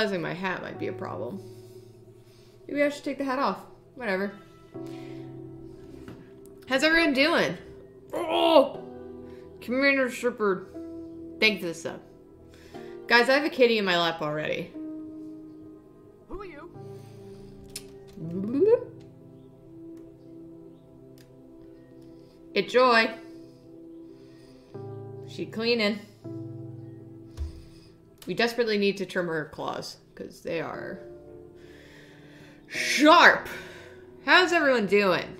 Realizing my hat might be a problem. Maybe I should take the hat off. Whatever. How's everyone doing? Oh! Commander Shepard. Thank this up. Guys, I have a kitty in my lap already. Who are you? It's Joy. She cleaning. We desperately need to trim her claws because they are sharp. How's everyone doing?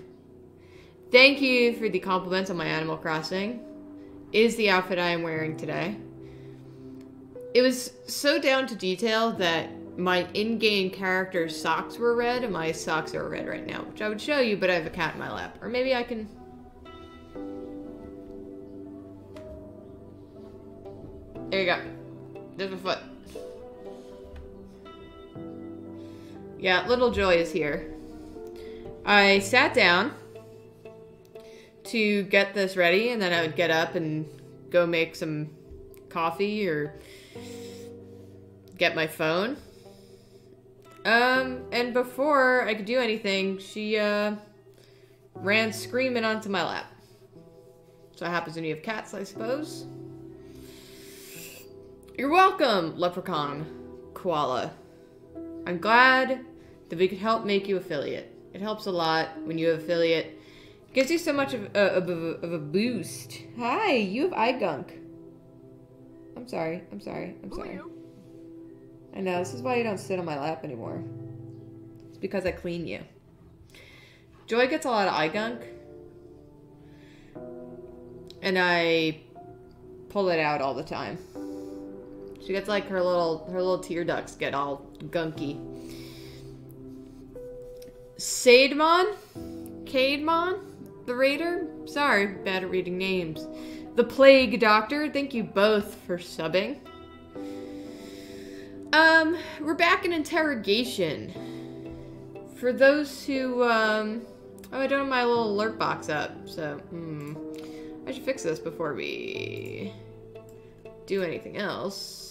Thank you for the compliments on my Animal Crossing. Is the outfit I am wearing today. It was so down to detail that my in-game character's socks were red and my socks are red right now, which I would show you, but I have a cat in my lap. Or maybe I can There you go. There's my foot. Yeah, little Joy is here. I sat down to get this ready, and then I would get up and go make some coffee or get my phone. Um, and before I could do anything, she, uh, ran screaming onto my lap. So it happens when you have cats, I suppose. You're welcome, Leprechaun Koala. I'm glad that we could help make you affiliate. It helps a lot when you affiliate. It gives you so much of, uh, of, a, of a boost. Hi, you have eye gunk. I'm sorry. I'm sorry. I'm sorry. I know, this is why you don't sit on my lap anymore. It's because I clean you. Joy gets a lot of eye gunk. And I pull it out all the time. She gets like her little her little tear ducts get all gunky. Sademon? Cademon? The Raider? Sorry, bad at reading names. The Plague Doctor, thank you both for subbing. Um, we're back in interrogation. For those who, um, oh, I don't have my little alert box up, so, hmm. I should fix this before we do anything else.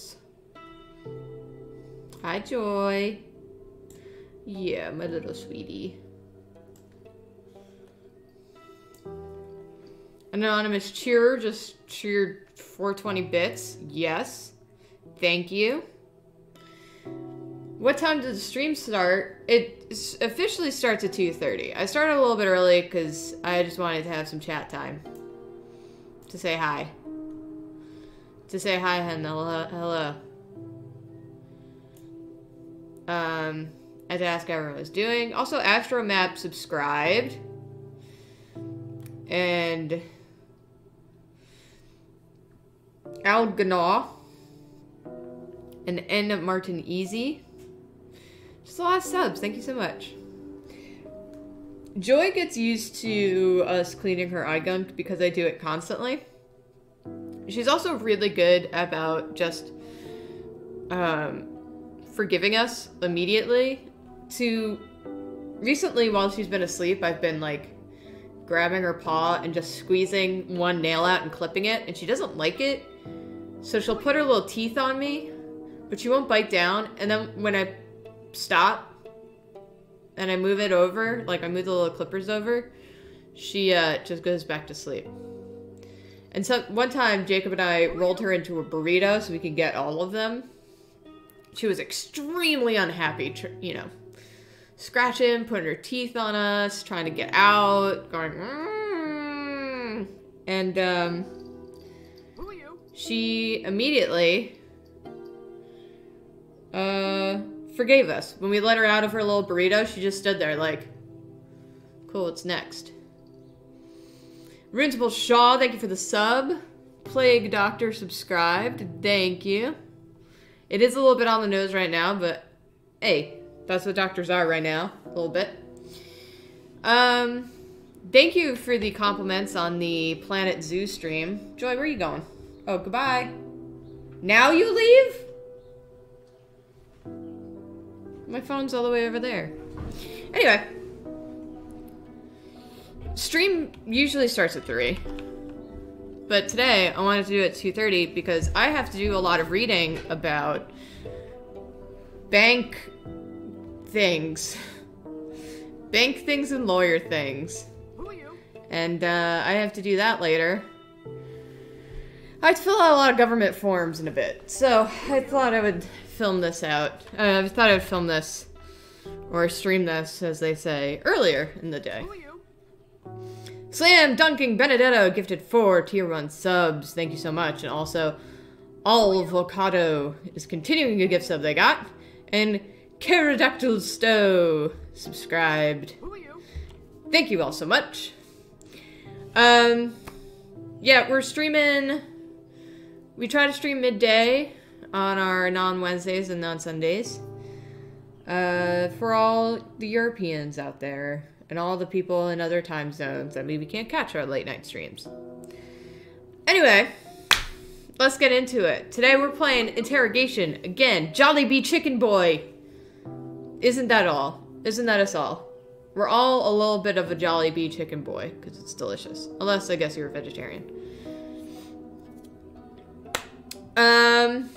Hi, Joy. Yeah, my little sweetie. Anonymous cheerer just cheered 420 bits. Yes. Thank you. What time did the stream start? It officially starts at 2.30. I started a little bit early because I just wanted to have some chat time. To say hi. To say hi and hello. hello. Um, and to ask everyone was doing. Also, Astromap subscribed. And... Algnaw. And N. Martin Easy. Just a lot of subs. Thank you so much. Joy gets used to us cleaning her eye gunk because I do it constantly. She's also really good about just um, forgiving us immediately. To recently, while she's been asleep, I've been like grabbing her paw and just squeezing one nail out and clipping it, and she doesn't like it. So she'll put her little teeth on me, but she won't bite down. And then when I stop and I move it over, like I move the little clippers over, she uh, just goes back to sleep. And so one time, Jacob and I rolled her into a burrito so we could get all of them. She was extremely unhappy, you know, scratching, putting her teeth on us, trying to get out, going, mm. and um, Who are you? she immediately uh forgave us when we let her out of her little burrito she just stood there like cool what's next Runesable Shaw, thank you for the sub. Plague Doctor subscribed. Thank you. It is a little bit on the nose right now, but hey, that's what doctors are right now. A little bit. Um, thank you for the compliments on the Planet Zoo stream. Joy, where are you going? Oh, goodbye. Now you leave? My phone's all the way over there. Anyway. Stream usually starts at 3. But today I wanted to do it at 2.30 because I have to do a lot of reading about bank things. Bank things and lawyer things. Who are you? And uh, I have to do that later. I have to fill out a lot of government forms in a bit. So I thought I would film this out. Uh, I thought I would film this or stream this, as they say, earlier in the day. Who are you? Slam Dunking Benedetto gifted four tier one subs. Thank you so much. And also, All Volcado is continuing a gift sub they got. And Pterodactyl Stowe subscribed. You? Thank you all so much. Um, yeah, we're streaming. We try to stream midday on our non Wednesdays and non Sundays. Uh, for all the Europeans out there and all the people in other time zones that maybe can't catch our late night streams. Anyway, let's get into it. Today we're playing Interrogation again. Jolly Bee Chicken Boy. Isn't that all? Isn't that us all? We're all a little bit of a Jolly Bee Chicken Boy because it's delicious. Unless I guess you're a vegetarian. Um,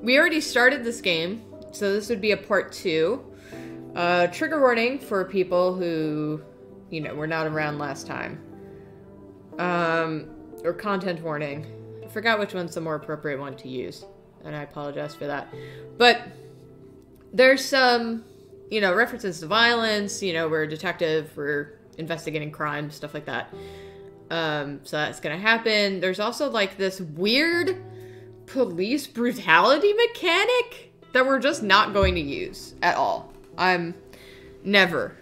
we already started this game, so this would be a part two. Uh, trigger warning for people who, you know, were not around last time. Um, or content warning. I forgot which one's the more appropriate one to use, and I apologize for that. But there's some, you know, references to violence. You know, we're a detective, we're investigating crime, stuff like that. Um, so that's gonna happen. There's also like this weird police brutality mechanic that we're just not going to use at all. I'm never.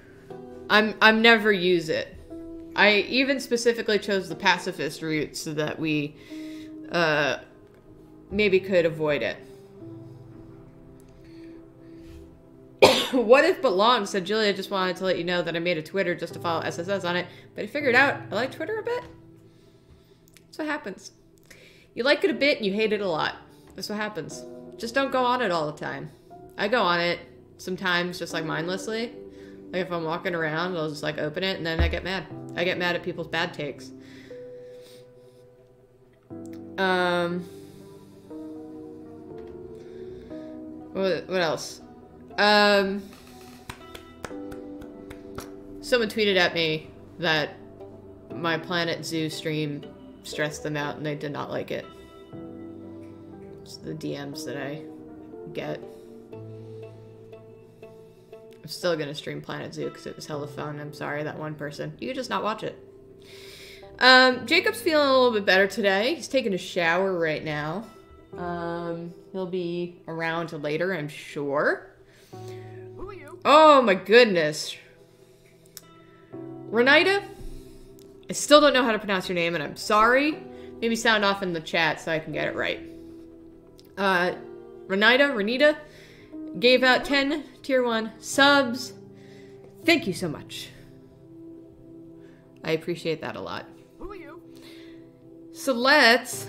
I'm I'm never use it. I even specifically chose the pacifist route so that we uh maybe could avoid it. what if but long said Julia just wanted to let you know that I made a Twitter just to follow SSS on it, but I figured out I like Twitter a bit. That's what happens. You like it a bit and you hate it a lot. That's what happens. Just don't go on it all the time. I go on it sometimes just like mindlessly. Like if I'm walking around, I'll just like open it and then I get mad. I get mad at people's bad takes. Um what, what else? Um someone tweeted at me that my Planet Zoo stream stressed them out and they did not like it. It's the DMs that I get. I'm still gonna stream Planet Zoo because it was hella fun. I'm sorry, that one person. You could just not watch it. Um, Jacob's feeling a little bit better today. He's taking a shower right now. Um, he'll be around later, I'm sure. Who are you? Oh my goodness. Renita? I still don't know how to pronounce your name, and I'm sorry. Maybe sound off in the chat so I can get it right. Uh, Renita, Renita gave out 10 tier 1 subs. Thank you so much. I appreciate that a lot. Who are you? So let's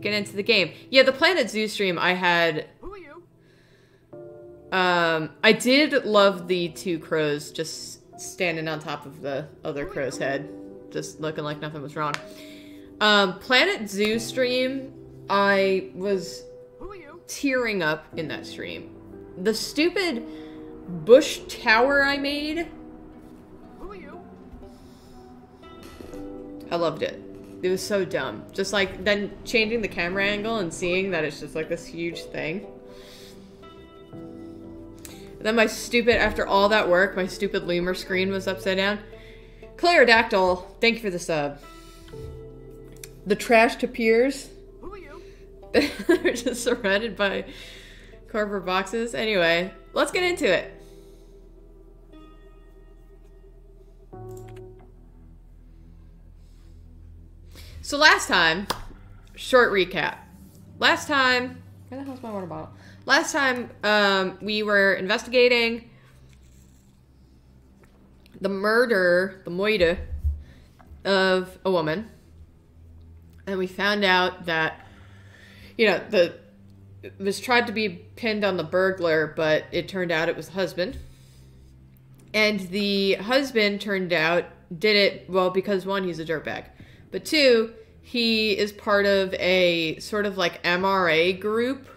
get into the game. Yeah, the Planet Zoo stream I had Who are you? Um, I did love the two crows just standing on top of the other crow's head, just looking like nothing was wrong. Um, Planet Zoo stream, I was Who are you? tearing up in that stream. The stupid bush tower I made, Who are you? I loved it. It was so dumb. Just like then changing the camera angle and seeing that it's just like this huge thing. And then my stupid, after all that work, my stupid lemur screen was upside down. Clerodactyl, thank you for the sub. The trash tapirs, Who are you? they're just surrounded by cardboard boxes. Anyway, let's get into it. So last time, short recap. Last time, where the hell's my water bottle? Last time, um, we were investigating the murder, the moide, of a woman, and we found out that, you know, the was tried to be pinned on the burglar, but it turned out it was the husband. And the husband turned out did it well because one, he's a dirtbag, but two, he is part of a sort of like MRA group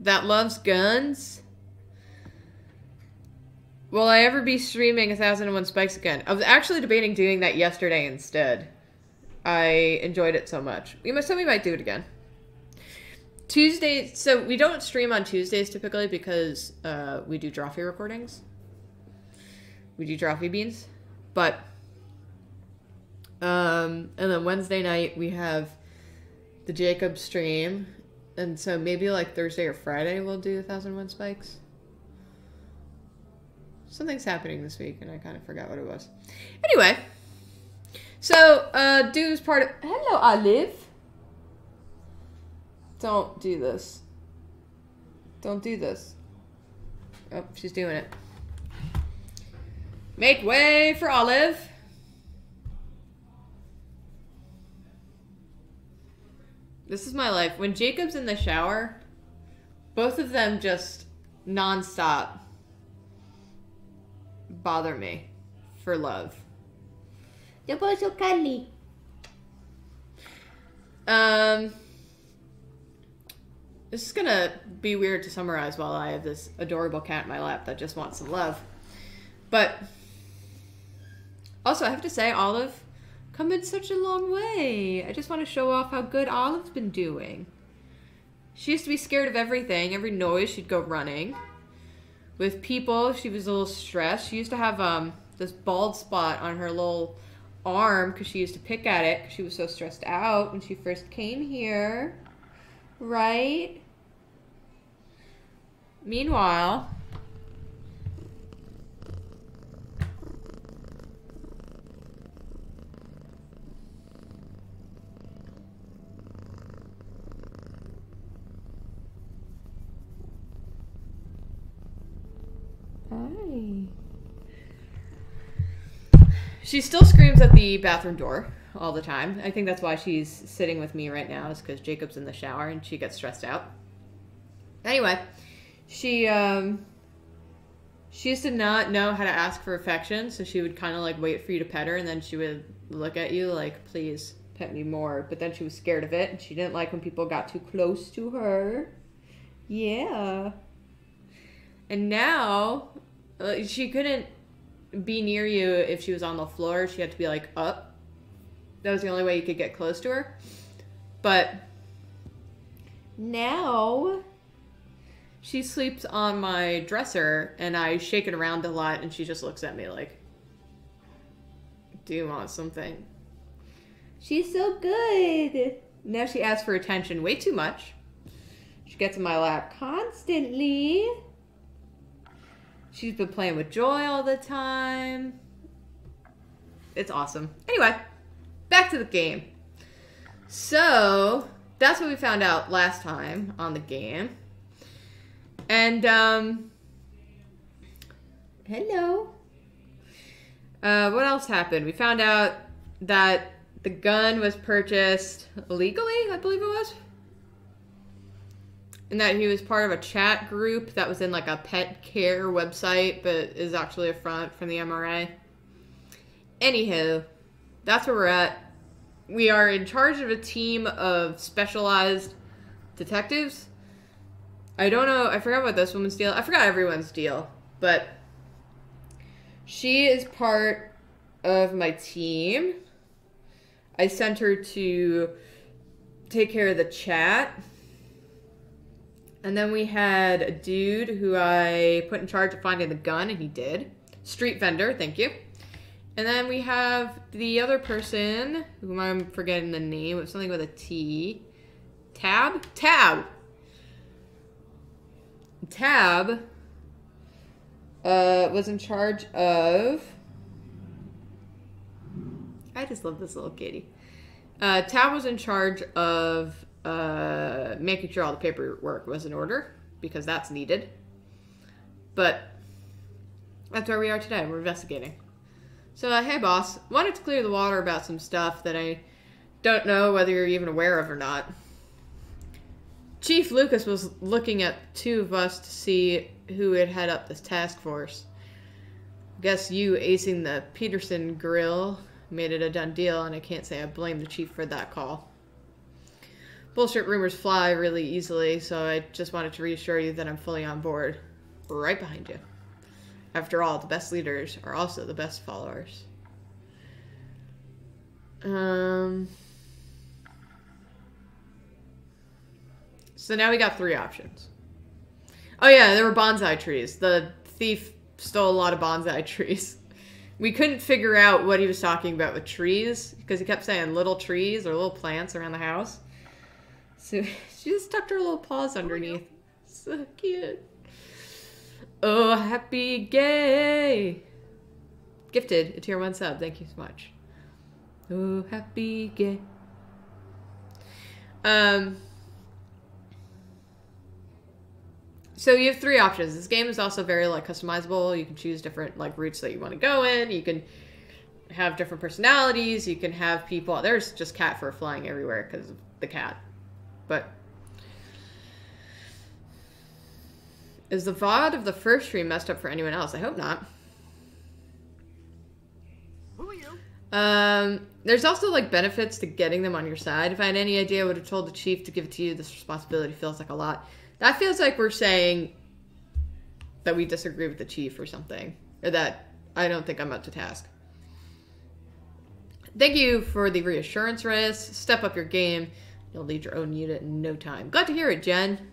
that loves guns. Will I ever be streaming 1001 Spikes again? I was actually debating doing that yesterday instead. I enjoyed it so much. We must, so we might do it again. Tuesdays, so we don't stream on Tuesdays typically because uh, we do Drawfee recordings. We do Drawfee beans. But, um, and then Wednesday night we have the Jacob stream. And so maybe like Thursday or Friday we'll do 1001 Spikes. Something's happening this week and I kind of forgot what it was. Anyway, so, uh, dude's part of. Hello, Olive. Don't do this. Don't do this. Oh, she's doing it. Make way for Olive. This is my life. When Jacob's in the shower, both of them just nonstop bother me for love. You're both so cuddly. Um, this is gonna be weird to summarize while I have this adorable cat in my lap that just wants some love. But also, I have to say, Olive come in such a long way. I just want to show off how good Olive's been doing. She used to be scared of everything. Every noise, she'd go running. With people, she was a little stressed. She used to have um this bald spot on her little arm because she used to pick at it because she was so stressed out when she first came here. Right? Meanwhile, Hi. She still screams at the bathroom door all the time. I think that's why she's sitting with me right now, is because Jacob's in the shower and she gets stressed out. Anyway, she um she used to not know how to ask for affection, so she would kind of like wait for you to pet her, and then she would look at you like, "Please pet me more." But then she was scared of it, and she didn't like when people got too close to her. Yeah. And now, uh, she couldn't be near you if she was on the floor. She had to be like up. That was the only way you could get close to her. But now she sleeps on my dresser and I shake it around a lot and she just looks at me like, Do you want something? She's so good. Now she asks for attention way too much. She gets in my lap constantly. She's been playing with Joy all the time. It's awesome. Anyway, back to the game. So, that's what we found out last time on the game. And, um, hello. Uh, what else happened? We found out that the gun was purchased illegally, I believe it was and that he was part of a chat group that was in like a pet care website, but is actually a front from the MRA. Anywho, that's where we're at. We are in charge of a team of specialized detectives. I don't know, I forgot what this woman's deal. I forgot everyone's deal, but she is part of my team. I sent her to take care of the chat and then we had a dude who I put in charge of finding the gun, and he did. Street vendor, thank you. And then we have the other person, whom I'm forgetting the name, it's something with a T. Tab? Tab! Tab uh, was in charge of. I just love this little kitty. Uh, Tab was in charge of uh, making sure all the paperwork was in order because that's needed. But that's where we are today. We're investigating. So, uh, hey, boss. Wanted to clear the water about some stuff that I don't know whether you're even aware of or not. Chief Lucas was looking at two of us to see who would head up this task force. Guess you acing the Peterson grill made it a done deal, and I can't say I blame the chief for that call. Bullshit rumors fly really easily, so I just wanted to reassure you that I'm fully on board. Right behind you. After all, the best leaders are also the best followers. Um. So now we got three options. Oh yeah, there were bonsai trees. The thief stole a lot of bonsai trees. We couldn't figure out what he was talking about with trees because he kept saying little trees or little plants around the house. So she just tucked her little paws underneath. So cute. Oh, happy gay. Gifted a tier one sub. Thank you so much. Oh, happy gay. Um. So you have three options. This game is also very like customizable. You can choose different like routes that you want to go in. You can have different personalities. You can have people. There's just cat fur flying everywhere because of the cat. But is the VOD of the first stream messed up for anyone else? I hope not. Who are you? Um, there's also like benefits to getting them on your side. If I had any idea, I would have told the chief to give it to you. This responsibility feels like a lot. That feels like we're saying that we disagree with the chief or something, or that I don't think I'm up to task. Thank you for the reassurance, Reyes. Step up your game. You'll lead your own unit in no time. Glad to hear it, Jen.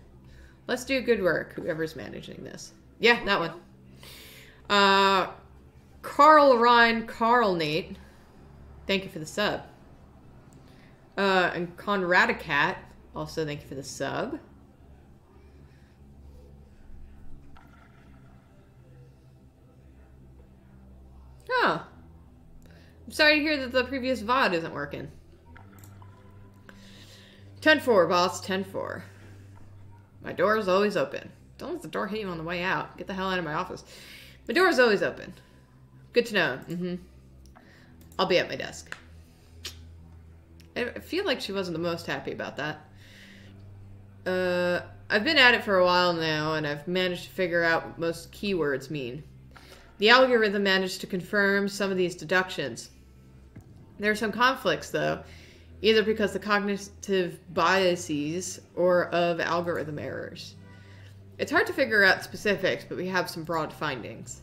Let's do good work, whoever's managing this. Yeah, that one. Uh, Carl Ryan, Carl Nate. Thank you for the sub. Uh, and Conradicat, also thank you for the sub. Oh. I'm sorry to hear that the previous VOD isn't working. 10-4, boss, 10-4. My door is always open. Don't let the door hit you on the way out. Get the hell out of my office. My door is always open. Good to know. Mm-hmm. I'll be at my desk. I feel like she wasn't the most happy about that. Uh, I've been at it for a while now, and I've managed to figure out what most keywords mean. The algorithm managed to confirm some of these deductions. There are some conflicts, though, either because the cognitive biases or of algorithm errors. It's hard to figure out specifics, but we have some broad findings.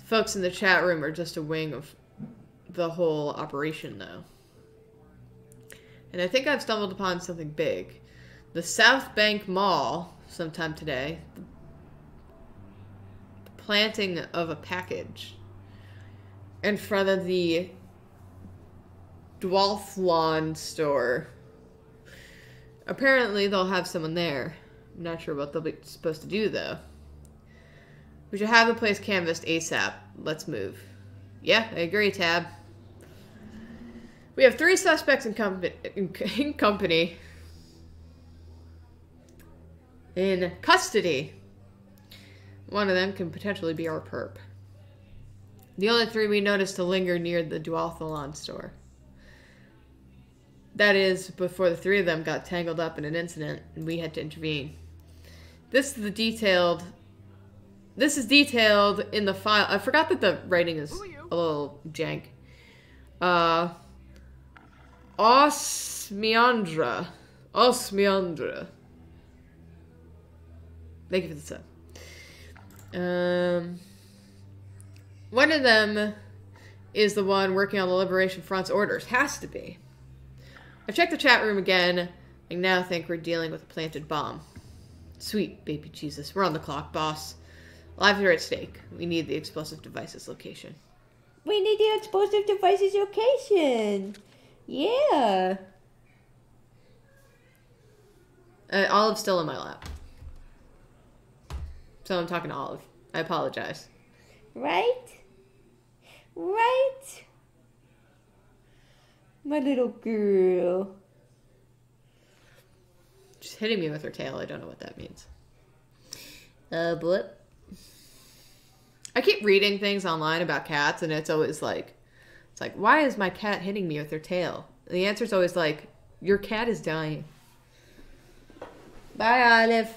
The folks in the chat room are just a wing of the whole operation, though. And I think I've stumbled upon something big. The South Bank Mall, sometime today, the planting of a package in front of the Dwalthlon store. Apparently, they'll have someone there. I'm not sure what they'll be supposed to do, though. We should have the place canvassed ASAP. Let's move. Yeah, I agree, Tab. We have three suspects in, com- in, in company. In custody. One of them can potentially be our perp. The only three we noticed to linger near the Dualthalon store. That is, before the three of them got tangled up in an incident and we had to intervene. This is the detailed. This is detailed in the file. I forgot that the writing is Who are you? a little jank. Uh. Osmiandra. Osmiandra. Thank you for the sub. Um, one of them is the one working on the Liberation Front's orders. Has to be. I've checked the chat room again. I now think we're dealing with a planted bomb. Sweet baby Jesus. We're on the clock, boss. Lives are at stake. We need the explosive device's location. We need the explosive device's location. Yeah. Uh, Olive's still in my lap. So I'm talking to Olive. I apologize. Right? Right? My little girl. She's hitting me with her tail. I don't know what that means. Uh, blip. I keep reading things online about cats, and it's always like, it's like, why is my cat hitting me with her tail? And the answer is always like, your cat is dying. Bye, Olive.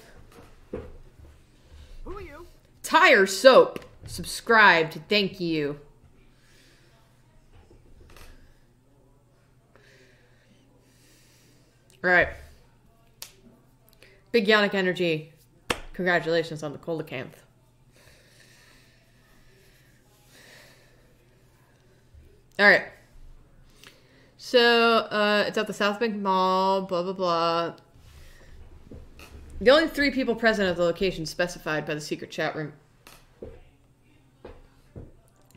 Tire soap. Subscribed. Thank you. All right. Big Yannick Energy. Congratulations on the Coelacanth. All right. So uh, it's at the South Bank Mall. Blah blah blah. The only three people present at the location specified by the secret chat room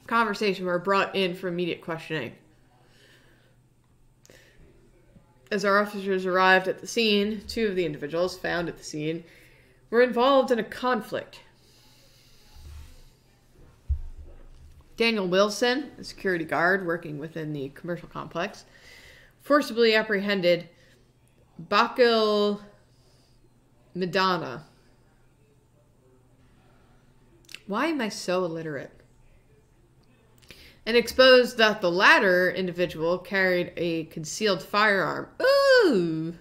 conversation were brought in for immediate questioning. As our officers arrived at the scene, two of the individuals found at the scene were involved in a conflict. Daniel Wilson, a security guard working within the commercial complex, forcibly apprehended Bakil Madonna. Why am I so illiterate? And exposed that the latter individual carried a concealed firearm. Ooh.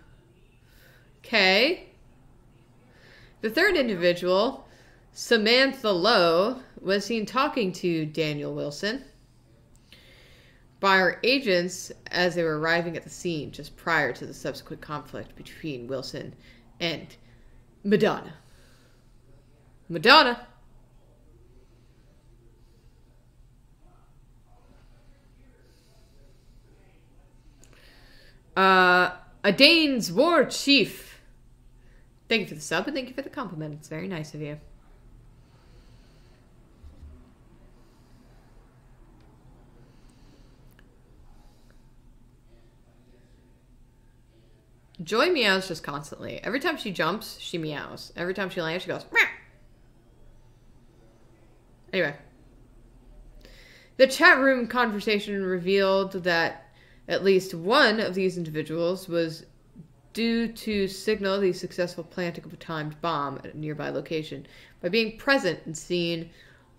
Okay. The third individual, Samantha Lowe, was seen talking to Daniel Wilson by our agents as they were arriving at the scene just prior to the subsequent conflict between Wilson and Madonna. Madonna. Uh, a Dane's war chief. Thank you for the sub and thank you for the compliment. It's very nice of you. Joy meows just constantly. Every time she jumps, she meows. Every time she lands, she goes. Meow. Anyway, the chat room conversation revealed that at least one of these individuals was due to signal the successful planting of a timed bomb at a nearby location by being present and seen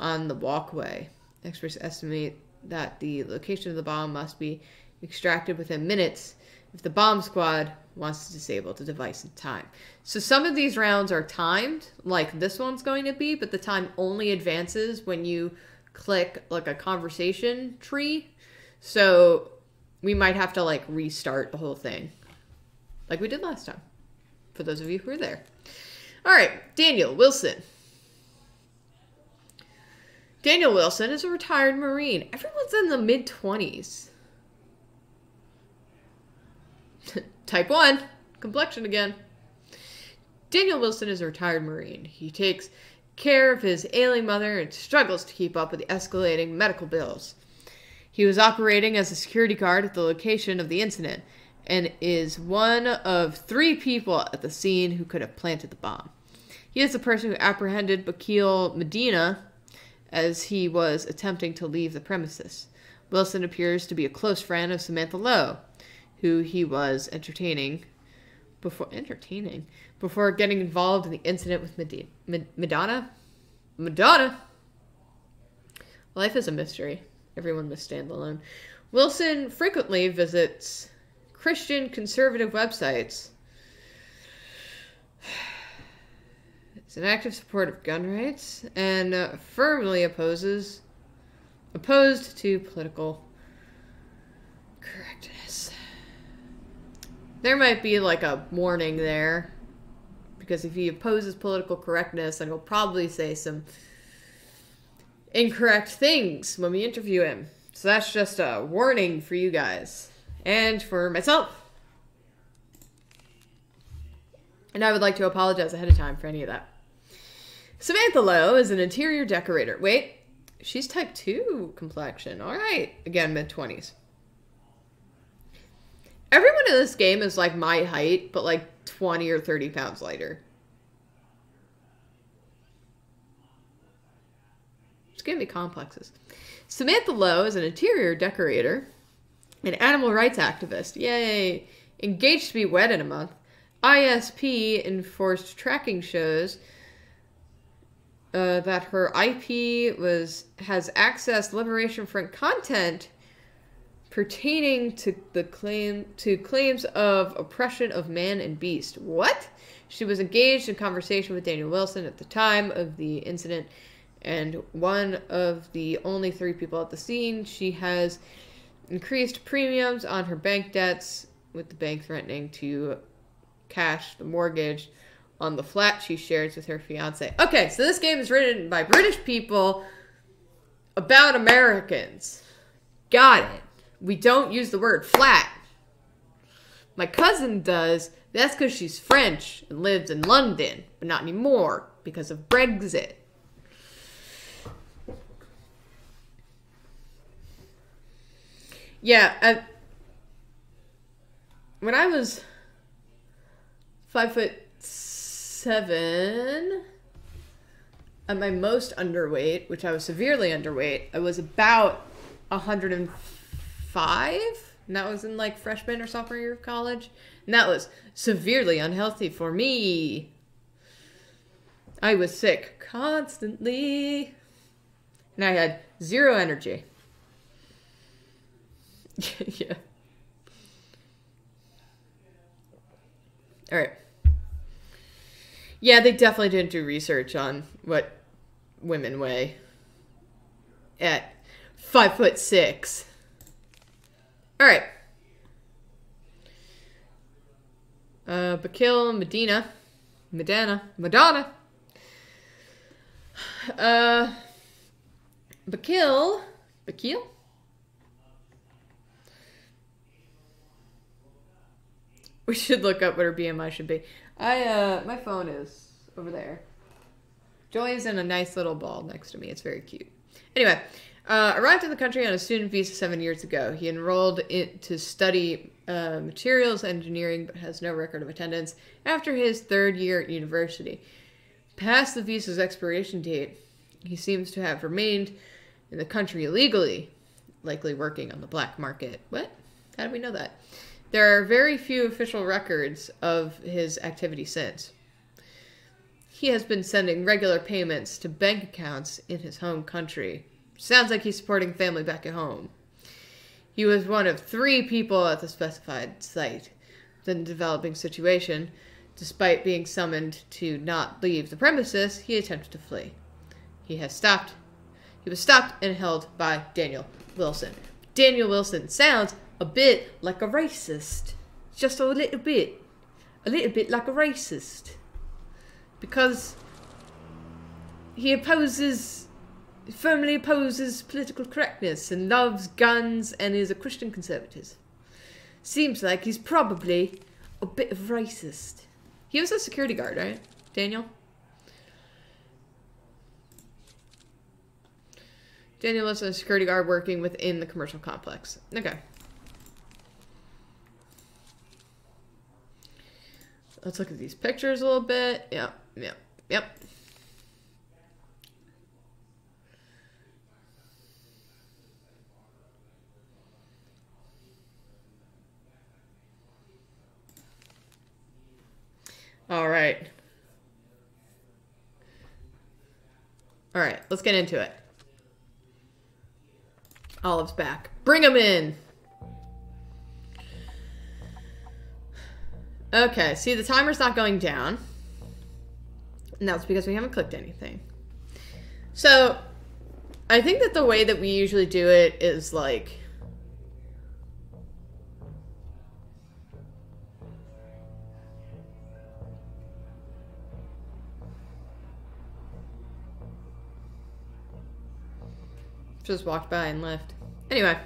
on the walkway. Experts estimate that the location of the bomb must be extracted within minutes if the bomb squad wants to disable the device in time. So some of these rounds are timed, like this one's going to be, but the time only advances when you click like a conversation tree. So we might have to like restart the whole thing like we did last time for those of you who were there all right daniel wilson daniel wilson is a retired marine everyone's in the mid-20s type 1 complexion again daniel wilson is a retired marine he takes care of his ailing mother and struggles to keep up with the escalating medical bills he was operating as a security guard at the location of the incident and is one of three people at the scene who could have planted the bomb. He is the person who apprehended Bakil Medina as he was attempting to leave the premises. Wilson appears to be a close friend of Samantha Lowe, who he was entertaining before entertaining before getting involved in the incident with. Madonna. Madonna. Life is a mystery. Everyone must stand alone. Wilson frequently visits Christian conservative websites. It's an active supporter of gun rights and uh, firmly opposes opposed to political correctness. There might be like a warning there because if he opposes political correctness, then he'll probably say some incorrect things when we interview him. So that's just a warning for you guys and for myself. And I would like to apologize ahead of time for any of that. Samantha Lowe is an interior decorator. Wait, she's type 2 complexion. All right. Again, mid 20s. Everyone in this game is like my height, but like 20 or 30 pounds lighter. It's gonna be complexes. Samantha Lowe is an interior decorator, an animal rights activist. Yay! Engaged to be wed in a month. ISP enforced tracking shows uh, that her IP was has accessed Liberation Front content pertaining to the claim to claims of oppression of man and beast. What? She was engaged in conversation with Daniel Wilson at the time of the incident and one of the only three people at the scene. She has increased premiums on her bank debts, with the bank threatening to cash the mortgage on the flat she shares with her fiance. Okay, so this game is written by British people about Americans. Got it. We don't use the word flat. My cousin does. That's because she's French and lives in London, but not anymore because of Brexit. Yeah, I, when I was five foot seven, at my most underweight, which I was severely underweight, I was about 105. And that was in like freshman or sophomore year of college. And that was severely unhealthy for me. I was sick constantly. And I had zero energy. yeah. All right. Yeah, they definitely didn't do research on what women weigh at five foot six. All right. Uh, Bakil Medina, Medina, Madonna. Uh, Bakil, Bakil. We should look up what her BMI should be. I uh, my phone is over there. Joy's in a nice little ball next to me. It's very cute. Anyway, uh, arrived in the country on a student visa seven years ago. He enrolled in, to study uh, materials engineering, but has no record of attendance after his third year at university. Past the visa's expiration date, he seems to have remained in the country illegally, likely working on the black market. What? How do we know that? There are very few official records of his activity since. He has been sending regular payments to bank accounts in his home country. Sounds like he's supporting family back at home. He was one of three people at the specified site. The developing situation, despite being summoned to not leave the premises, he attempted to flee. He has stopped. He was stopped and held by Daniel Wilson. Daniel Wilson sounds a bit like a racist. Just a little bit. A little bit like a racist. Because he opposes, firmly opposes political correctness and loves guns and is a Christian conservative. Seems like he's probably a bit of racist. He was a security guard, right, Daniel? Daniel was a security guard working within the commercial complex. Okay. Let's look at these pictures a little bit. Yep, yep, yep. All right. All right, let's get into it. Olive's back. Bring him in. Okay, see the timer's not going down. And that's because we haven't clicked anything. So, I think that the way that we usually do it is like just walked by and left. Anyway.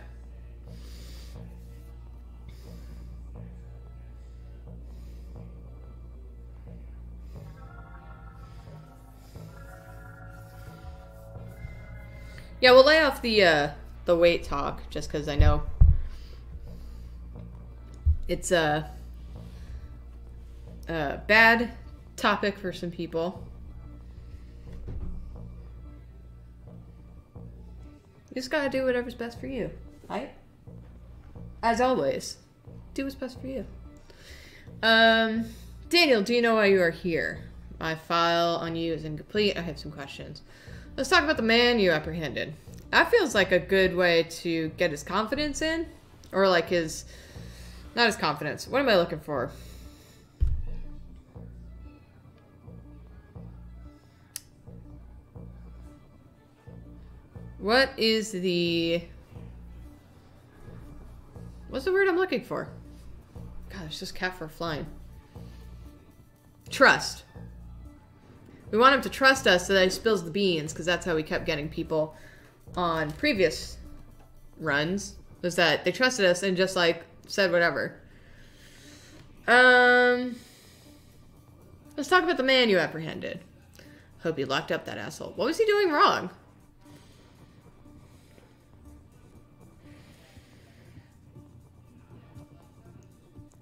Yeah, we'll lay off the uh, the weight talk just because I know it's a, a bad topic for some people. You just gotta do whatever's best for you, right? As always, do what's best for you. Um, Daniel, do you know why you are here? My file on you is incomplete. I have some questions. Let's talk about the man you apprehended. That feels like a good way to get his confidence in. Or like his... Not his confidence. What am I looking for? What is the... What's the word I'm looking for? God, it's just cat for flying. Trust. We want him to trust us so that he spills the beans, because that's how we kept getting people on previous runs. Was that they trusted us and just like said whatever. Um, let's talk about the man you apprehended. Hope you locked up that asshole. What was he doing wrong?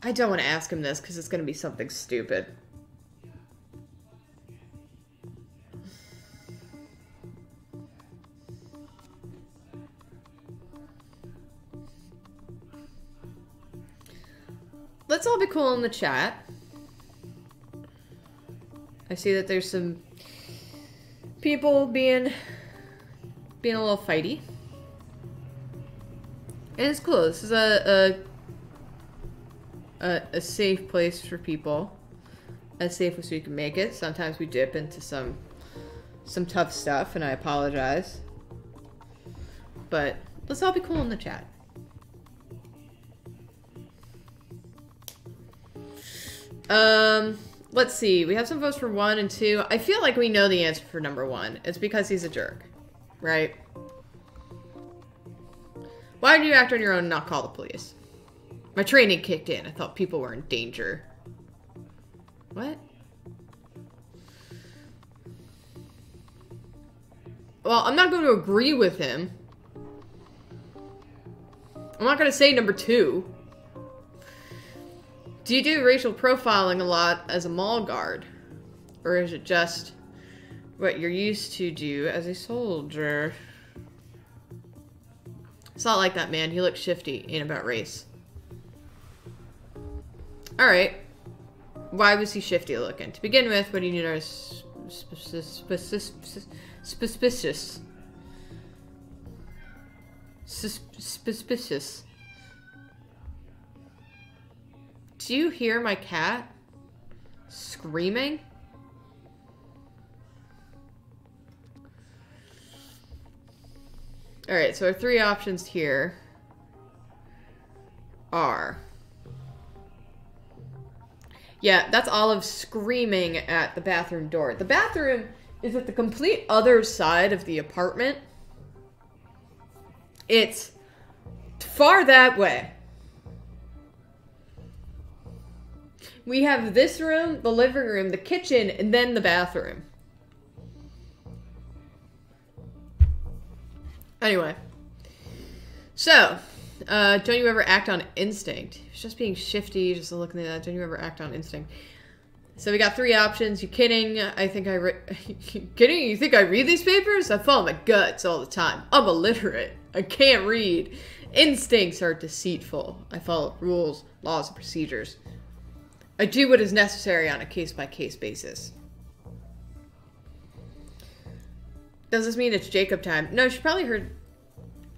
I don't want to ask him this because it's going to be something stupid. Let's all be cool in the chat. I see that there's some people being being a little fighty. And it's cool. This is a, a a, a safe place for people. As safe as we can make it. Sometimes we dip into some some tough stuff and I apologize. But let's all be cool in the chat. Um, let's see. We have some votes for one and two. I feel like we know the answer for number one. It's because he's a jerk, right? Why did you act on your own and not call the police? My training kicked in. I thought people were in danger. What? Well, I'm not going to agree with him. I'm not going to say number two. Do you do racial profiling a lot as a mall guard? Or is it just what you're used to do as a soldier? It's not like that, man. He looks shifty. Ain't about race. Alright. Why was he shifty looking? To begin with, what do you suspicious? Suspicious. Suspicious. Do you hear my cat screaming? All right, so our three options here are. Yeah, that's Olive screaming at the bathroom door. The bathroom is at the complete other side of the apartment. It's far that way. We have this room, the living room, the kitchen, and then the bathroom. Anyway. So, uh, don't you ever act on instinct? Just being shifty, just looking at that. Don't you ever act on instinct? So we got three options. You kidding? I think I re- kidding? You think I read these papers? I follow my guts all the time. I'm illiterate. I can't read. Instincts are deceitful. I follow rules, laws, and procedures. I do what is necessary on a case by case basis. Does this mean it's Jacob time? No, she probably heard,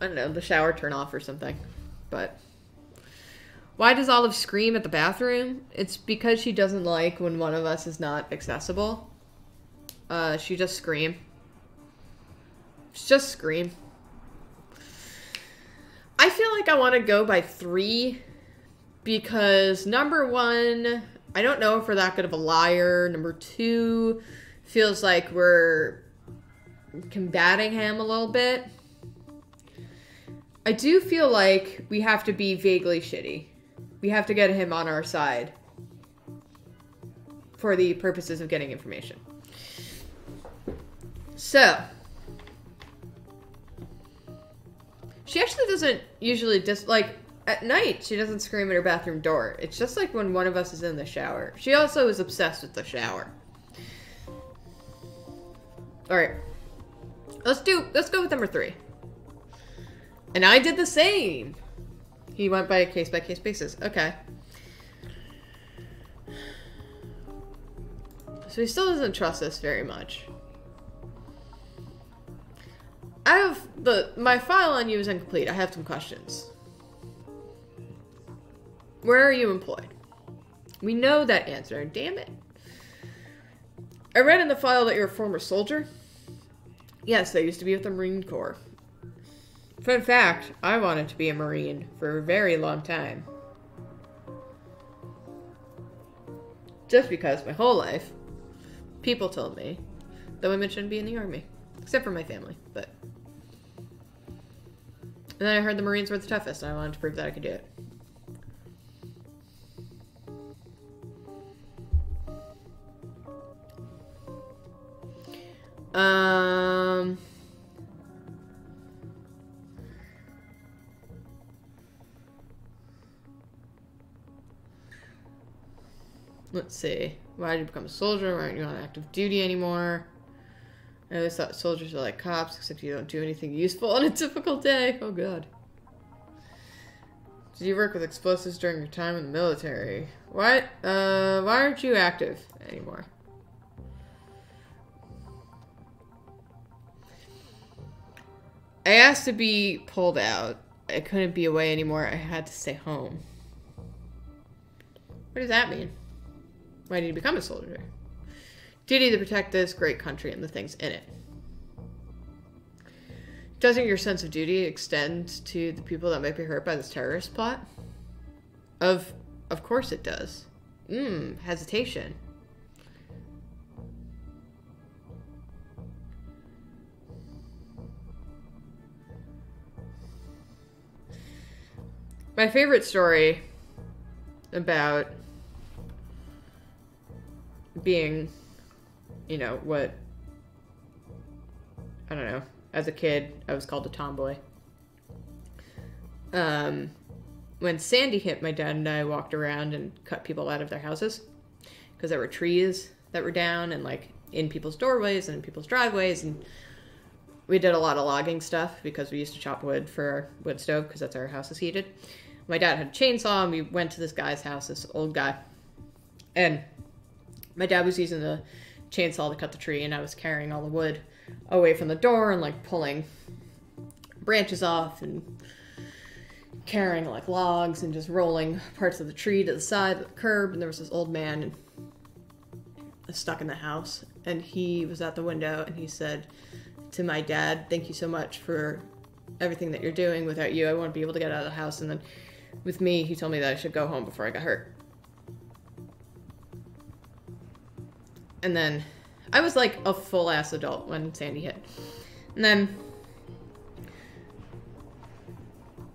I don't know, the shower turn off or something. But why does Olive scream at the bathroom? It's because she doesn't like when one of us is not accessible. Uh, she just scream. She just scream. I feel like I want to go by three because number one, I don't know if we're that good of a liar. Number two, feels like we're combating him a little bit. I do feel like we have to be vaguely shitty. We have to get him on our side for the purposes of getting information. So, she actually doesn't usually just like at night, she doesn't scream at her bathroom door. It's just like when one of us is in the shower. She also is obsessed with the shower. Alright. Let's do, let's go with number three. And I did the same. He went by a case by case basis. Okay. So he still doesn't trust us very much. I have the my file on you is incomplete. I have some questions. Where are you employed? We know that answer. Damn it. I read in the file that you're a former soldier. Yes, I used to be with the Marine Corps. Fun fact, I wanted to be a Marine for a very long time. Just because my whole life, people told me that women shouldn't be in the army, except for my family. But and then I heard the Marines were the toughest, and I wanted to prove that I could do it. Um. Let's see. Why did you become a soldier? Why aren't you on active duty anymore? I always thought soldiers are like cops, except you don't do anything useful on a typical day. Oh god. Did you work with explosives during your time in the military? What? Uh, why aren't you active anymore? I asked to be pulled out. I couldn't be away anymore. I had to stay home. What does that mean? Why did you become a soldier? Duty to protect this great country and the things in it. Doesn't your sense of duty extend to the people that might be hurt by this terrorist plot? Of of course it does. Mmm, hesitation. My favorite story about being, you know, what I don't know. As a kid, I was called a tomboy. Um, when Sandy hit, my dad and I walked around and cut people out of their houses because there were trees that were down and like in people's doorways and in people's driveways and we did a lot of logging stuff because we used to chop wood for our wood stove because that's how our house is heated. My dad had a chainsaw and we went to this guy's house, this old guy. And my dad was using the chainsaw to cut the tree and I was carrying all the wood away from the door and like pulling branches off and carrying like logs and just rolling parts of the tree to the side of the curb. And there was this old man stuck in the house and he was at the window and he said to my dad thank you so much for everything that you're doing. Without you i wouldn't be able to get out of the house. And then with me he told me that i should go home before i got hurt and then i was like a full ass adult when sandy hit and then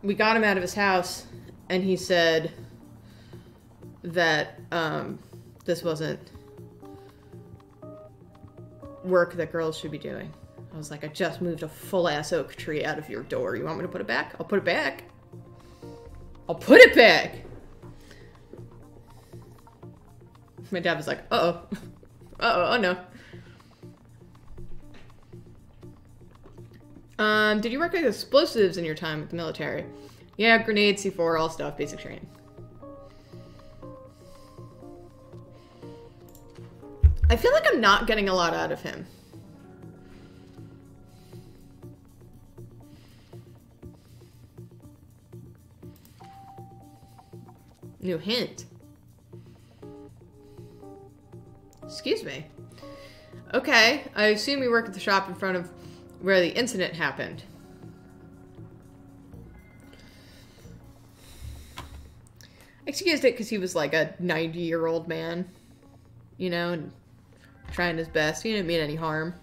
we got him out of his house and he said that um, this wasn't work that girls should be doing. I was like, I just moved a full ass oak tree out of your door. You want me to put it back? I'll put it back. I'll put it back. My dad was like, uh oh. Uh oh, oh no. Um, did you work with explosives in your time with the military? Yeah, grenades, C4, all stuff, basic training. I feel like I'm not getting a lot out of him. New hint. Excuse me. Okay, I assume you work at the shop in front of where the incident happened. Excused it because he was like a 90 year old man, you know, and trying his best. He didn't mean any harm.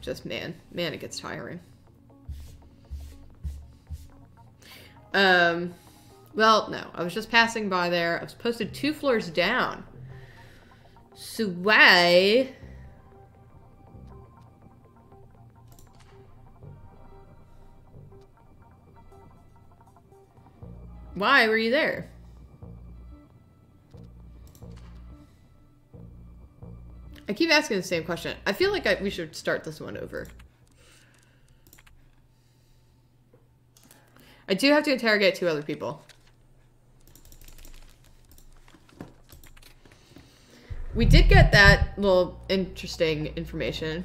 Just man, man, it gets tiring. Um, well, no, I was just passing by there. I was posted two floors down. So why? Why were you there? I keep asking the same question. I feel like I, we should start this one over. I do have to interrogate two other people. We did get that little interesting information.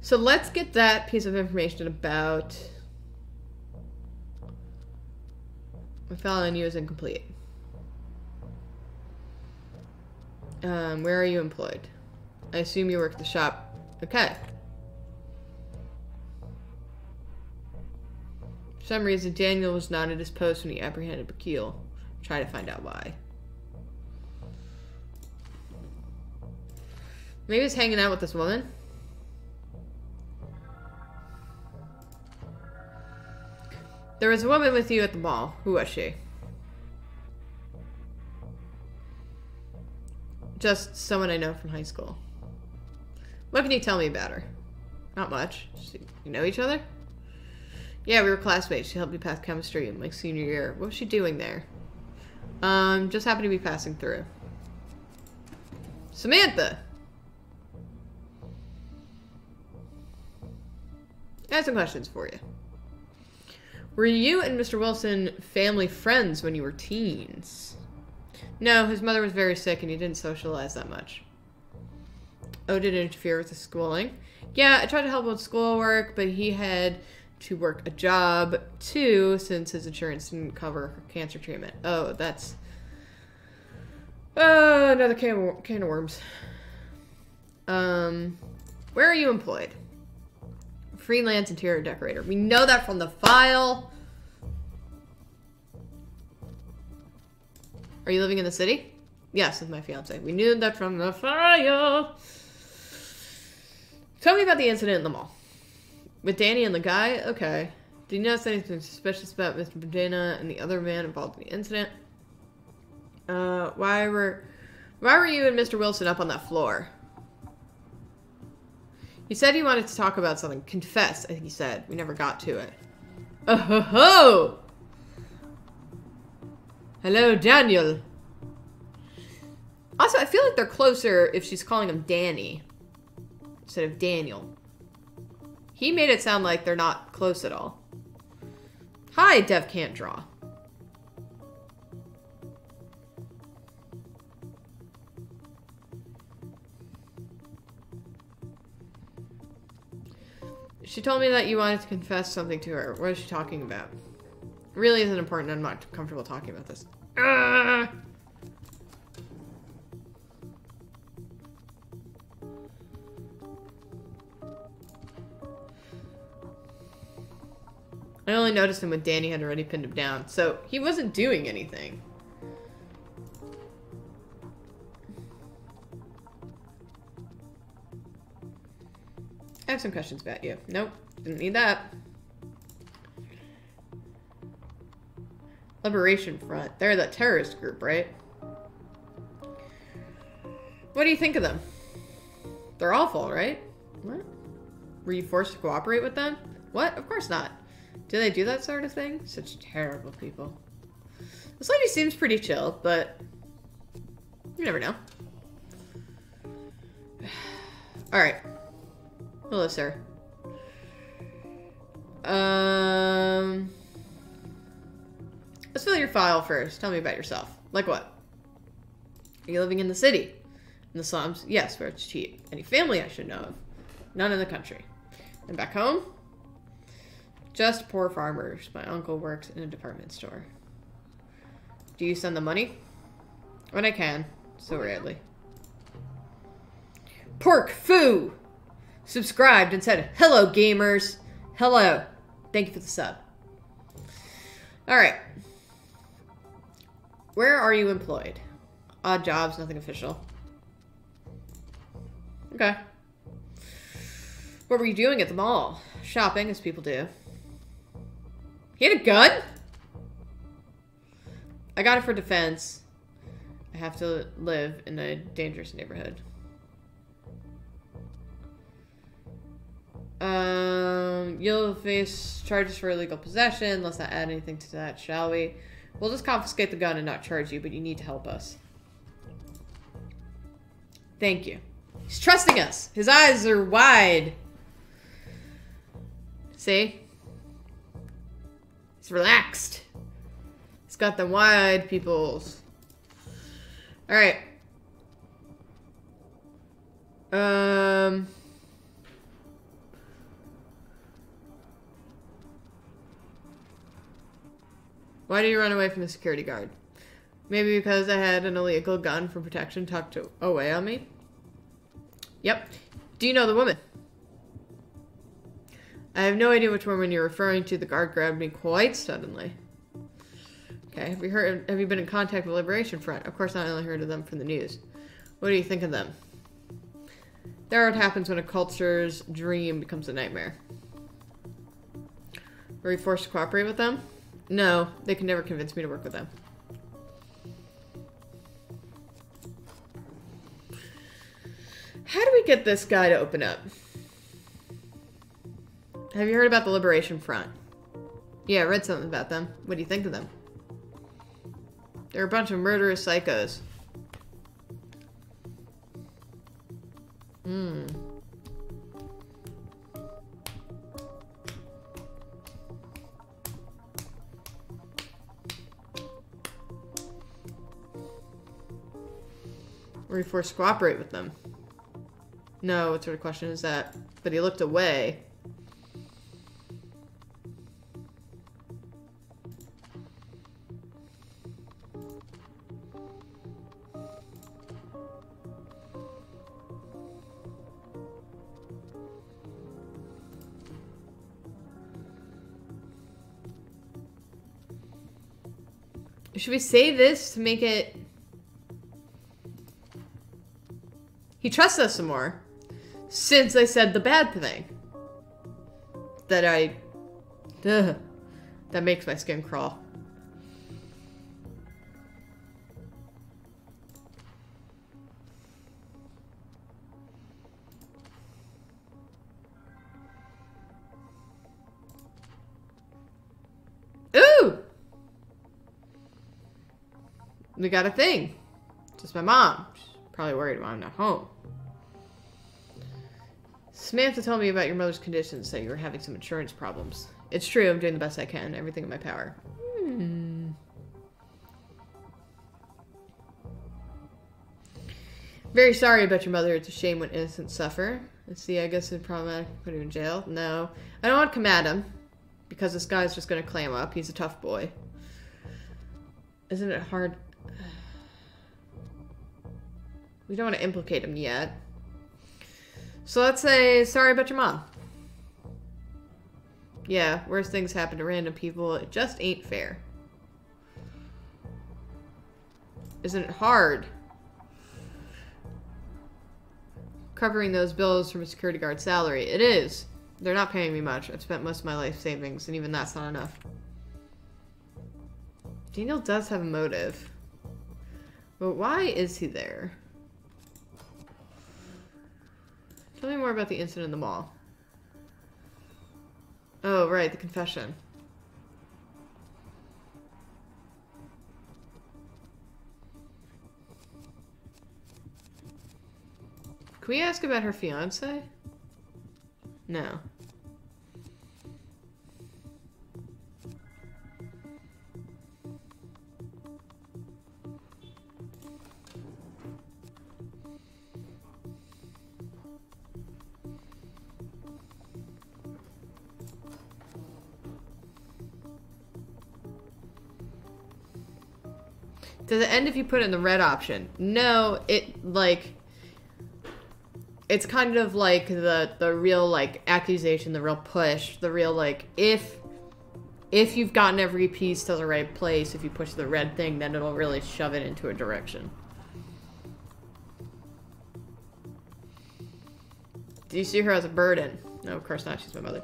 So let's get that piece of information about My file on you is incomplete. Um, where are you employed? I assume you work at the shop. Okay. For some reason, Daniel was not at his post when he apprehended Bakil. Try to find out why. Maybe he's hanging out with this woman. There was a woman with you at the mall. Who was she? Just someone I know from high school. What can you tell me about her? Not much. You know each other? Yeah, we were classmates. She helped me pass chemistry in my senior year. What was she doing there? Um, just happened to be passing through. Samantha! I have some questions for you. Were you and Mr. Wilson family friends when you were teens? No, his mother was very sick and he didn't socialize that much. Oh, did it interfere with his schooling? Yeah, I tried to help with schoolwork, but he had to work a job too since his insurance didn't cover cancer treatment. Oh, that's uh, another can of, can of worms. Um, where are you employed? Freelance interior decorator. We know that from the file. Are you living in the city? Yes, with my fiance. We knew that from the file. Tell me about the incident in the mall. With Danny and the guy? Okay. Did you notice anything suspicious about Mr. Medina and the other man involved in the incident? Uh, why were why were you and Mr. Wilson up on that floor? He said he wanted to talk about something. Confess, I think he said. We never got to it. Oh ho ho! Hello, Daniel. Also, I feel like they're closer if she's calling him Danny instead of Daniel. He made it sound like they're not close at all. Hi, Dev can't draw. She told me that you wanted to confess something to her. What is she talking about? Really isn't important. I'm not comfortable talking about this. I only noticed him when Danny had already pinned him down, so he wasn't doing anything. I have some questions about you. Nope, didn't need that. Liberation Front. They're the terrorist group, right? What do you think of them? They're awful, right? What? Were you forced to cooperate with them? What? Of course not. Do they do that sort of thing? Such terrible people. This lady seems pretty chill, but you never know. Alright. Hello, sir. Um, let's fill your file first. Tell me about yourself. Like what? Are you living in the city? In the slums? Yes, where it's cheap. Any family I should know of? None in the country. And back home? Just poor farmers. My uncle works in a department store. Do you send the money? When I can. So rarely. Pork foo! Subscribed and said, Hello, gamers. Hello. Thank you for the sub. Alright. Where are you employed? Odd jobs, nothing official. Okay. What were you doing at the mall? Shopping, as people do. He had a gun? I got it for defense. I have to live in a dangerous neighborhood. Um, you'll face charges for illegal possession. Let's not add anything to that, shall we? We'll just confiscate the gun and not charge you, but you need to help us. Thank you. He's trusting us. His eyes are wide. See? He's relaxed. He's got the wide pupils. Alright. Um... Why did you run away from the security guard? Maybe because I had an illegal gun for protection tucked away on me? Yep. Do you know the woman? I have no idea which woman you're referring to. The guard grabbed me quite suddenly. Okay, have you heard? Have you been in contact with Liberation Front? Of course, not, I only heard of them from the news. What do you think of them? There what happens when a culture's dream becomes a nightmare. Were you forced to cooperate with them? No, they can never convince me to work with them. How do we get this guy to open up? Have you heard about the Liberation Front? Yeah, I read something about them. What do you think of them? They're a bunch of murderous psychos. Hmm. Were you forced to cooperate with them? No, what sort of question is that? But he looked away. Should we say this to make it... He trusts us some more. Since I said the bad thing. That I... Ugh, that makes my skin crawl. Ooh! We got a thing. Just my mom. She's probably worried when I'm not home. Samantha told me about your mother's condition, so you were having some insurance problems. It's true, I'm doing the best I can, everything in my power. Hmm. Very sorry about your mother. It's a shame when innocents suffer. Let's see, I guess it's problematic put him in jail. No. I don't want to come at him. Because this guy's just going to clam up. He's a tough boy. Isn't it hard? We don't want to implicate him yet. So let's say, sorry about your mom. Yeah, worse things happen to random people. It just ain't fair. Isn't it hard? Covering those bills from a security guard salary. It is. They're not paying me much. I've spent most of my life savings, and even that's not enough. Daniel does have a motive. But why is he there? Tell me more about the incident in the mall. Oh, right, the confession. Can we ask about her fiance? No. Does it end if you put in the red option? No, it like it's kind of like the the real like accusation, the real push, the real like if if you've gotten every piece to the right place, if you push the red thing, then it'll really shove it into a direction. Do you see her as a burden? No, of course not. She's my mother.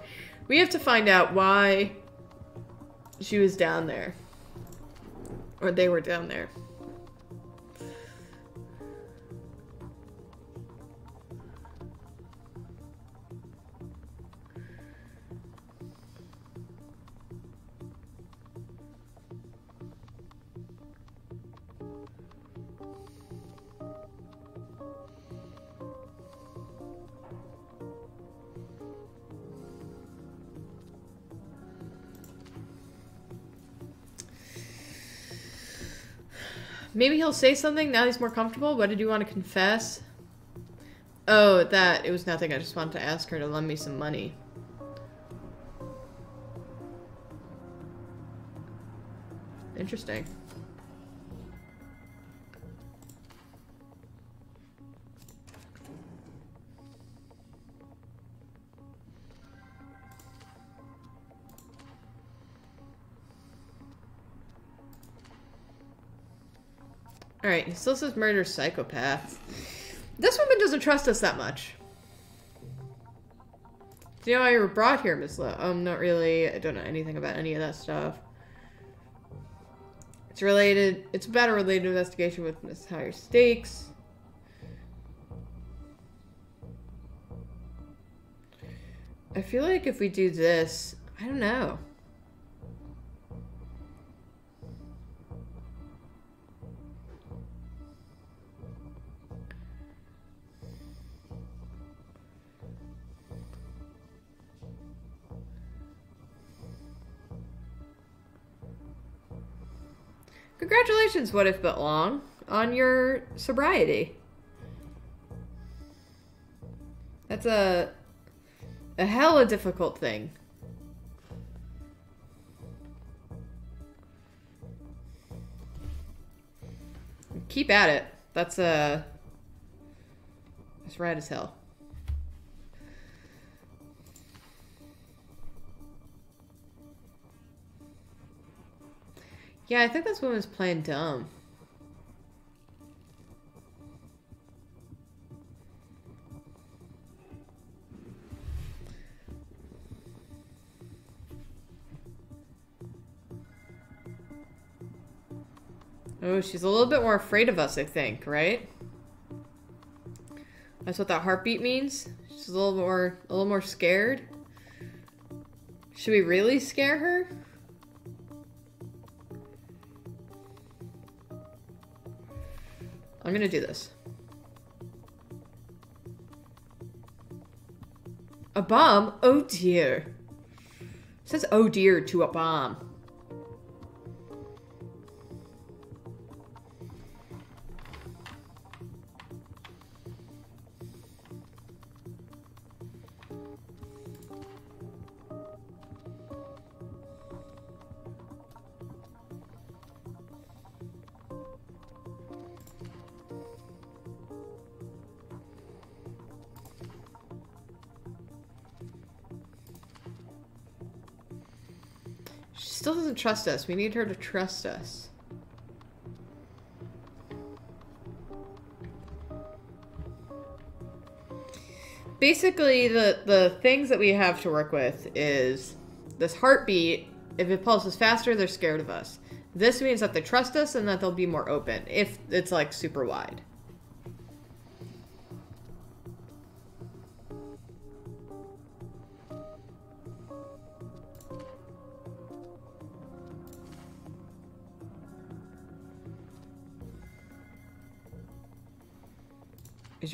We have to find out why she was down there. Or they were down there. Maybe he'll say something now he's more comfortable. What did you want to confess? Oh, that. It was nothing. I just wanted to ask her to lend me some money. Interesting. Alright, he still says murder psychopath. This woman doesn't trust us that much. Do you know why you were brought here, Miss Lowe? Um, not really. I don't know anything about any of that stuff. It's related. It's about a related investigation with Miss Higher Stakes. I feel like if we do this, I don't know. Congratulations, What If But Long, on your sobriety. That's a a hella difficult thing. Keep at it. That's uh That's rad as hell. Yeah, I think this woman's playing dumb. Oh, she's a little bit more afraid of us, I think, right? That's what that heartbeat means? She's a little more a little more scared. Should we really scare her? I'm gonna do this. A bomb? Oh dear. It says oh dear to a bomb. She still doesn't trust us. We need her to trust us. Basically, the, the things that we have to work with is this heartbeat. If it pulses faster, they're scared of us. This means that they trust us and that they'll be more open if it's like super wide.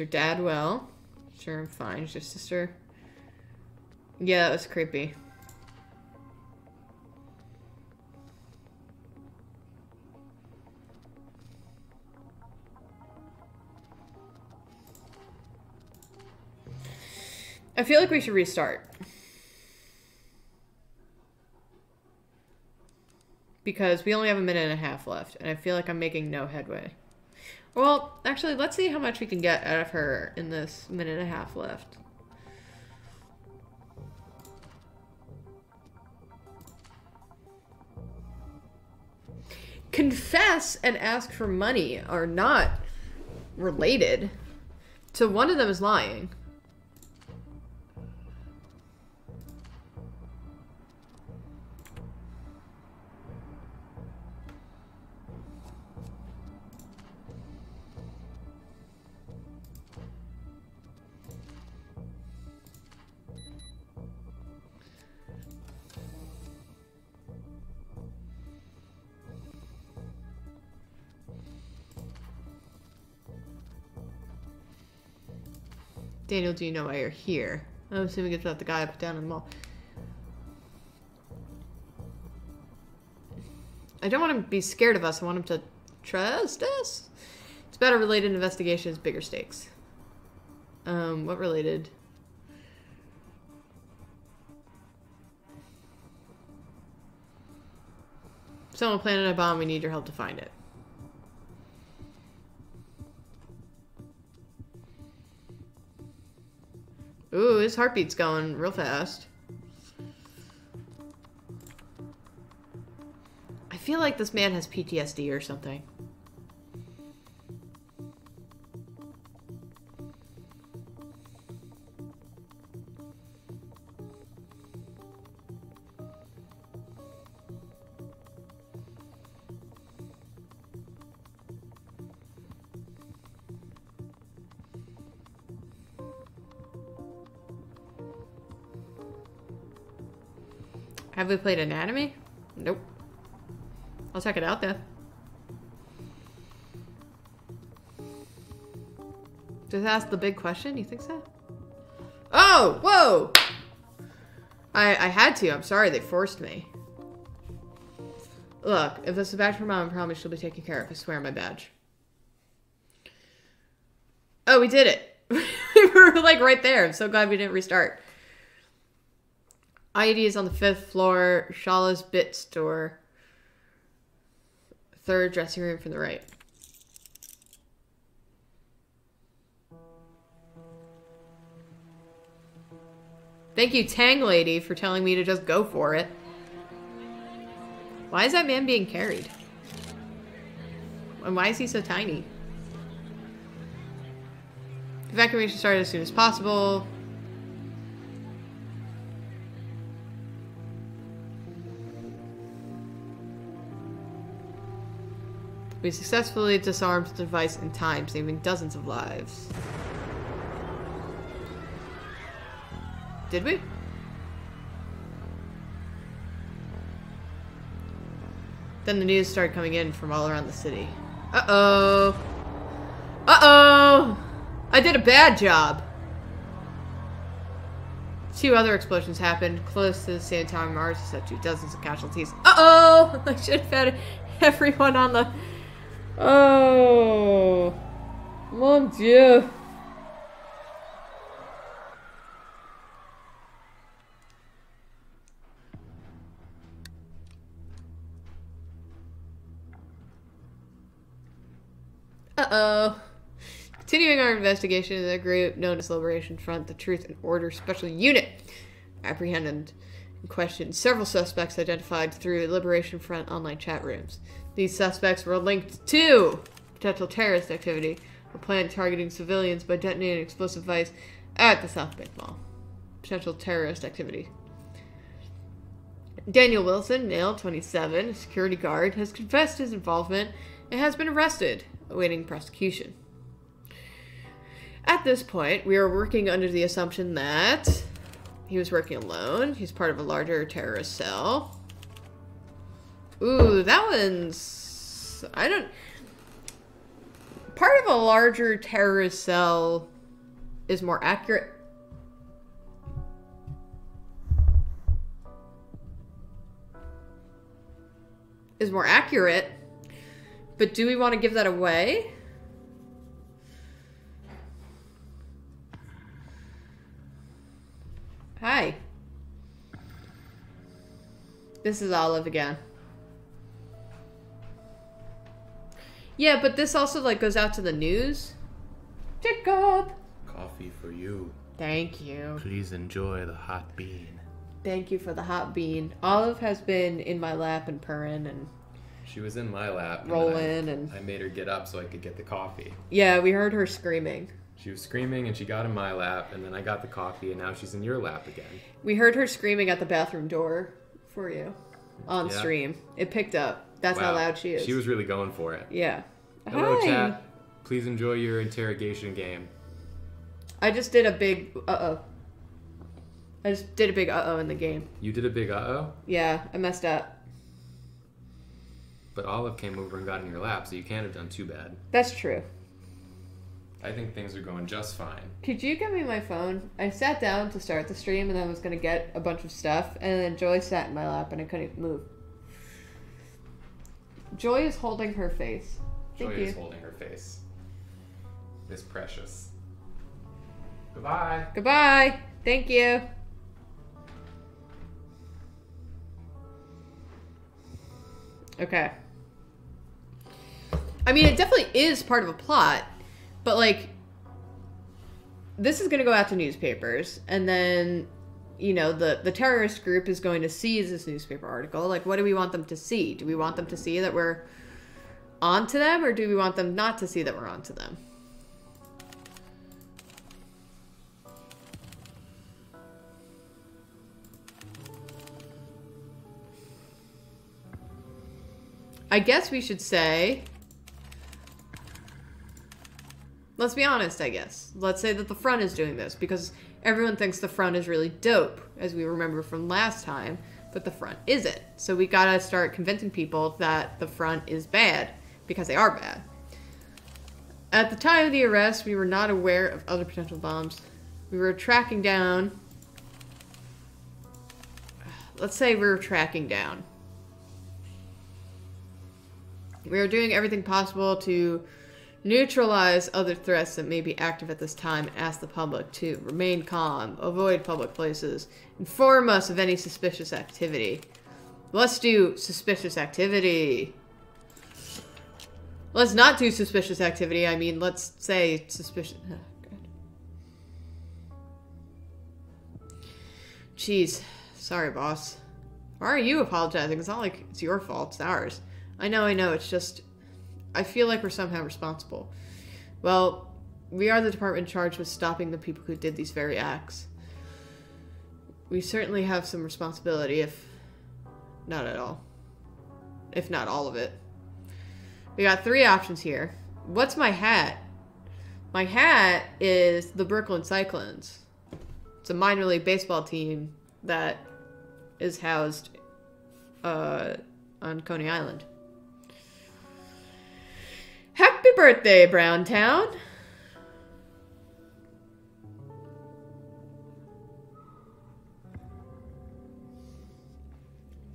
Your dad well? Sure, I'm fine. Is your sister? Yeah, that was creepy. I feel like we should restart. Because we only have a minute and a half left, and I feel like I'm making no headway. Well, actually, let's see how much we can get out of her in this minute and a half left. Confess and ask for money are not related. So one of them is lying. Daniel, do you know why you're here? I'm assuming it's about the guy I put down in the mall. I don't want him to be scared of us. I want him to trust us. It's about a related investigations, bigger stakes. Um, what related? Someone planted a bomb. We need your help to find it. Ooh, his heartbeat's going real fast. I feel like this man has PTSD or something. We played Anatomy? Nope. I'll check it out though. Just ask the big question? You think so? Oh, whoa! I I had to. I'm sorry. They forced me. Look, if this is back for mom, I promise she'll be taken care of. I swear on my badge. Oh, we did it. we were like right there. I'm so glad we didn't restart. IED is on the fifth floor. Shala's Bit Store. Third dressing room from the right. Thank you, Tang Lady, for telling me to just go for it. Why is that man being carried? And why is he so tiny? Evacuation started as soon as possible. We successfully disarmed the device in time, saving dozens of lives. Did we? Then the news started coming in from all around the city. Uh-oh. Uh-oh! I did a bad job. Two other explosions happened close to the San Antonio Mars, set to dozens of casualties. Uh-oh! I should have had everyone on the... Oh... Mon Dieu. Uh-oh. Continuing our investigation of the group known as Liberation Front, the Truth and Order Special Unit apprehended and questioned several suspects identified through Liberation Front online chat rooms. These suspects were linked to potential terrorist activity, a plan targeting civilians by detonating an explosive device at the South Bank Mall. Potential terrorist activity. Daniel Wilson, male, 27, a security guard, has confessed his involvement and has been arrested, awaiting prosecution. At this point, we are working under the assumption that he was working alone. He's part of a larger terrorist cell. Ooh, that one's. I don't. Part of a larger terrorist cell is more accurate. Is more accurate. But do we want to give that away? Hi. This is Olive again. Yeah, but this also like goes out to the news. Jacob. Coffee for you. Thank you. Please enjoy the hot bean. Thank you for the hot bean. Olive has been in my lap and purring and She was in my lap. and rolling I, and I made her get up so I could get the coffee. yeah, we heard her screaming. She was screaming and she got in my lap, and then I got the coffee, and now she's in your lap again. We heard her screaming at the bathroom door for you on Yeah. stream. It picked up. That's how loud she is. She was really going for it. Yeah. Hello, Hi. chat. Please enjoy your interrogation game. I just did a big uh oh. I just did a big uh oh in the game. You did a big uh oh, Yeah, I messed up. but Olive came over and got in your lap, so you can't have done too bad. That's true. I think things are going just fine. Could you give me my phone? I sat down to start the stream and I was gonna get a bunch of stuff, and then Joy sat in my lap and I couldn't move. Joy is holding her face. Thank Joy you. is holding her face. This precious. Goodbye. Goodbye. Thank you. Okay. I mean, it definitely is part of a plot, but like, this is going to go out to newspapers, and then, you know, the the terrorist group is going to seize this newspaper article. Like, what do we want them to see? Do we want them to see that we're onto them, or do we want them not to see that we're onto them? I guess we should say. Let's be honest, I guess. Let's say that the front is doing this because everyone thinks the front is really dope, as we remember from last time. but the front isn't. So we gotta start convincing people that the front is bad because they are bad. At the time of the arrest, we were not aware of other potential bombs. We were tracking down. Let's say we were tracking down. We are doing everything possible to neutralize other threats that may be active at this time and ask the public to remain calm, avoid public places, inform us of any suspicious activity. Let's do suspicious activity. Let's not do suspicious activity. I mean, let's say suspicious. Oh. Jeez. Sorry, boss. Why are you apologizing? It's not like it's your fault, it's ours. I know, I know. It's just. I feel like we're somehow responsible. Well, we are the department charged with stopping the people who did these very acts. We certainly have some responsibility, if not at all. If not all of it. We got three options here. What's my hat? My hat is the Brooklyn Cyclones. It's a minor league baseball team that is housed uh, on Coney Island. Happy birthday, Browntown!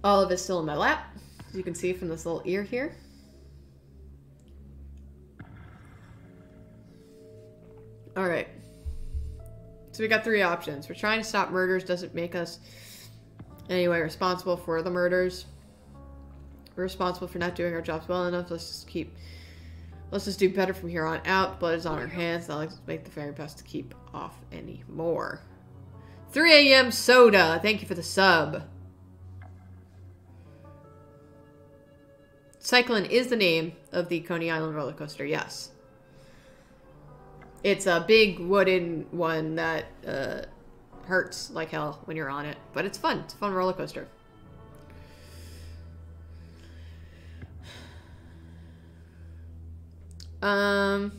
Olive is still in my lap, as you can see from this little ear here. All right. So we got three options. We're trying to stop murders doesn't make us anyway responsible for the murders. We're responsible for not doing our jobs well enough. Let's just keep let's just do better from here on out. Blood is on our hands. Now let's make the very best to keep off any more. 3 a.m. soda. Thank you for the sub. Cyclone is the name of the Coney Island roller coaster, yes. It's a big wooden one that uh, hurts like hell when you're on it, but it's fun. It's a fun roller coaster. Um,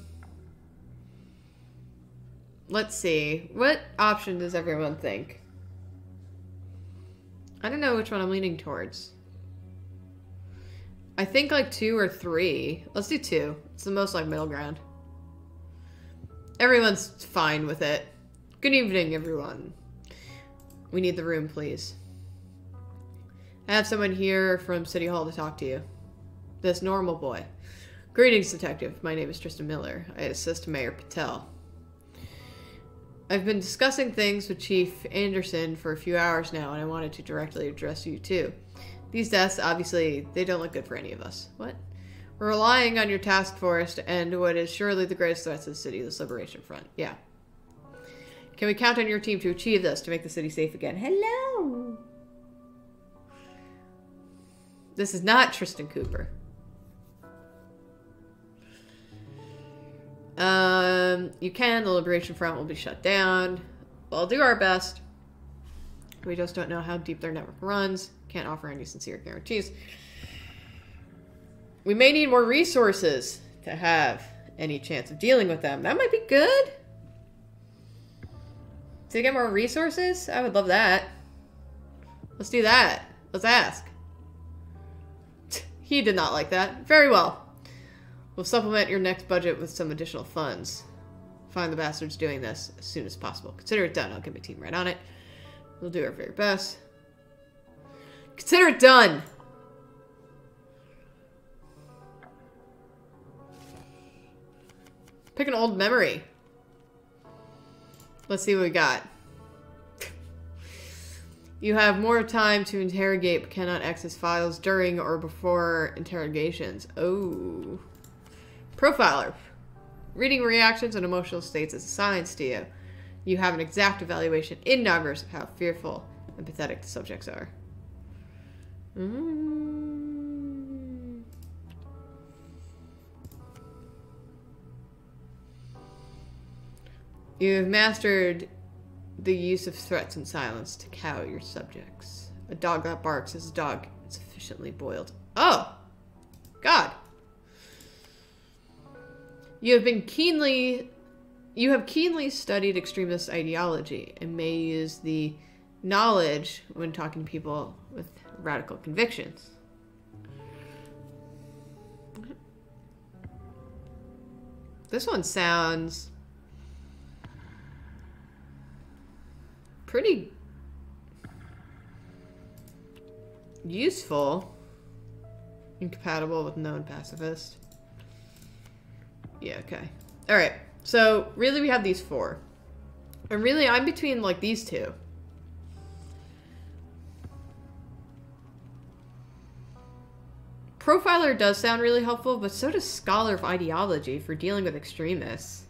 let's see. What option does everyone think? I don't know which one I'm leaning towards. I think like two or three. Let's do two. It's the most like middle ground. Everyone's fine with it. Good evening, everyone. We need the room, please. I have someone here from City Hall to talk to you. This normal boy. Greetings, Detective. My name is Tristan Miller. I assist Mayor Patel. I've been discussing things with Chief Anderson for a few hours now, and I wanted to directly address you too. These deaths, obviously, they don't look good for any of us. What? We're relying on your task force to end what is surely the greatest threat to the city, this Liberation Front. Yeah. Can we count on your team to achieve this, to make the city safe again? Hello. This is not Tristan Cooper. Um, you can. The Liberation Front will be shut down. We'll do our best. We just don't know how deep their network runs. Can't offer any sincere guarantees. We may need more resources to have any chance of dealing with them. That might be good. To get more resources? I would love that. Let's do that. Let's ask. He did not like that. Very well. We'll supplement your next budget with some additional funds. Find the bastards doing this as soon as possible. Consider it done. I'll get my team right on it. We'll do our very best. Consider it done! Pick an old memory. Let's see what we got. You have more time to interrogate but cannot access files during or before interrogations. Oh. Profiler. Reading reactions and emotional states is a science to you. You have an exact evaluation in numbers of how fearful and pathetic the subjects are. Mm. You have mastered the use of threats and silence to cow your subjects. A dog that barks is a dog sufficiently boiled. Oh! God! You have been keenly you have keenly studied extremist ideology and may use the knowledge when talking to people with radical convictions. This one sounds pretty useful. Incompatible with known pacifist. Yeah, okay. Alright, so really we have these four. And really I'm between like these two. Profiler does sound really helpful, but so does Scholar of Ideology for dealing with extremists.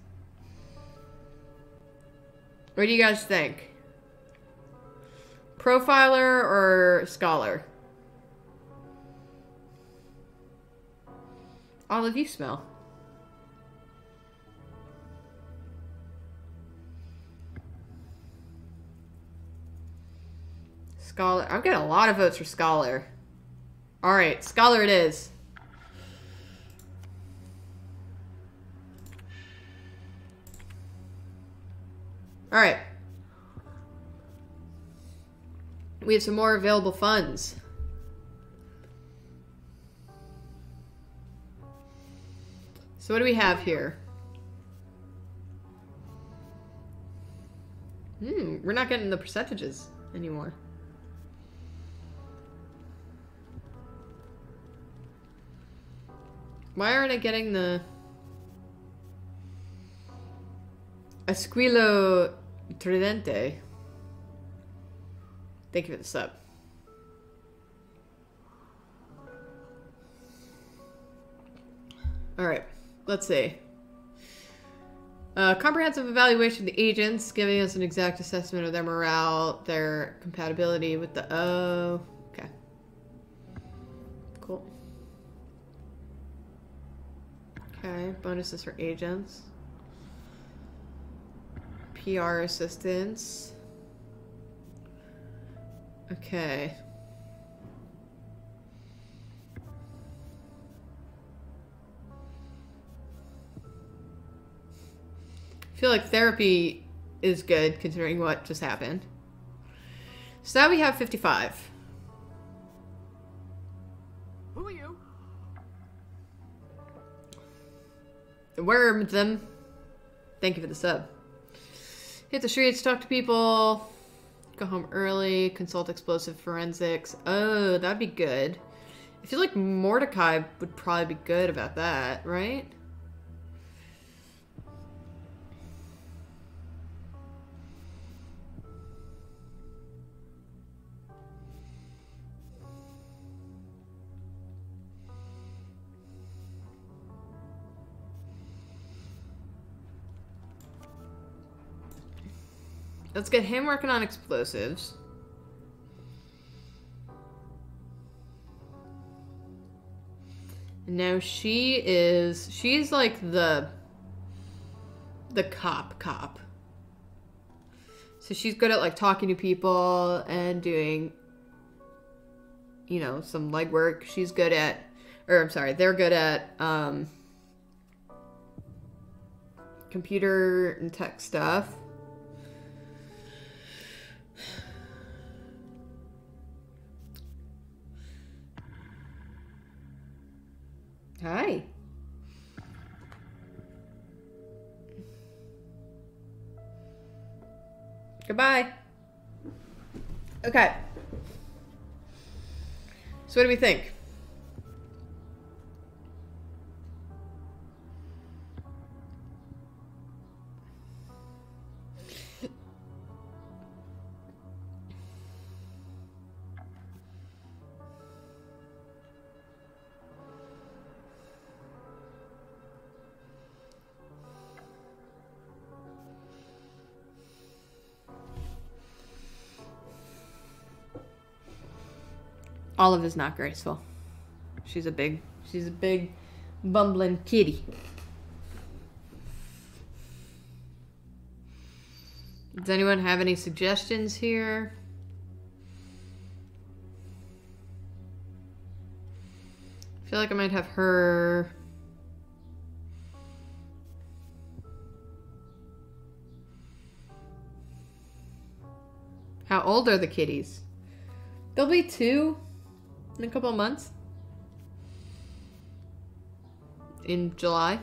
What do you guys think? Profiler or Scholar? Olive, you smell. Scholar. I'm getting a lot of votes for Scholar. Alright, Scholar it is. Alright. We have some more available funds. So what do we have here? Hmm, we're not getting the percentages anymore. Why aren't I getting the Esquilo Tridente? Thank you for the sub. All right, let's see. Uh, comprehensive evaluation of the agents, giving us an exact assessment of their morale, their compatibility with the O. Okay. Okay, bonuses for agents. PR assistance. Okay. I feel like therapy is good considering what just happened. So now we have 55. Worm them. Thank you for the sub. Hit the streets, talk to people, go home early, consult explosive forensics. Oh, that'd be good. I feel like Mordecai would probably be good about that, right? Let's get him working on explosives. Now she is she's like the the cop cop. So she's good at like talking to people and doing you know, some legwork. She's good at or I'm sorry, they're good at um computer and tech stuff. Hi. Goodbye. Okay. So what do we think? Olive is not graceful. She's a big, she's a big, bumbling kitty. Does anyone have any suggestions here? I feel like I might have her. How old are the kitties? They'll be two in a couple of months. In July.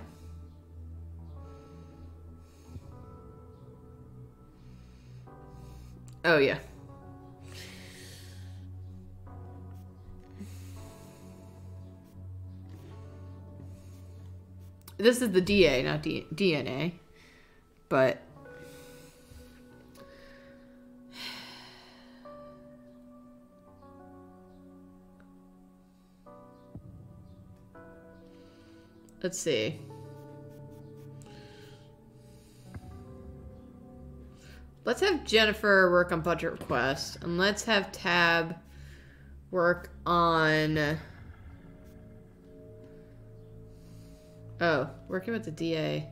Oh, yeah. This is the DA, not D- DNA. But let's see. Let's have Jennifer work on budget requests, and let's have Tab work on. Oh, working with the DA.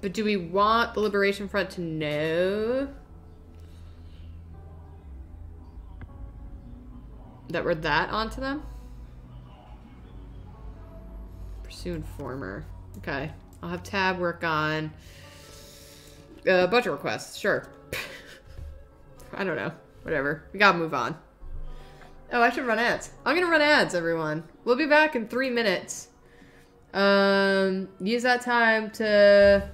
But do we want the Liberation Front to know that were that onto them? Pursue informer. Okay. I'll have Tab work on uh, budget requests. Sure. I don't know. Whatever. We gotta move on. Oh, I should run ads. I'm gonna run ads, everyone. We'll be back in three minutes. Um, use that time to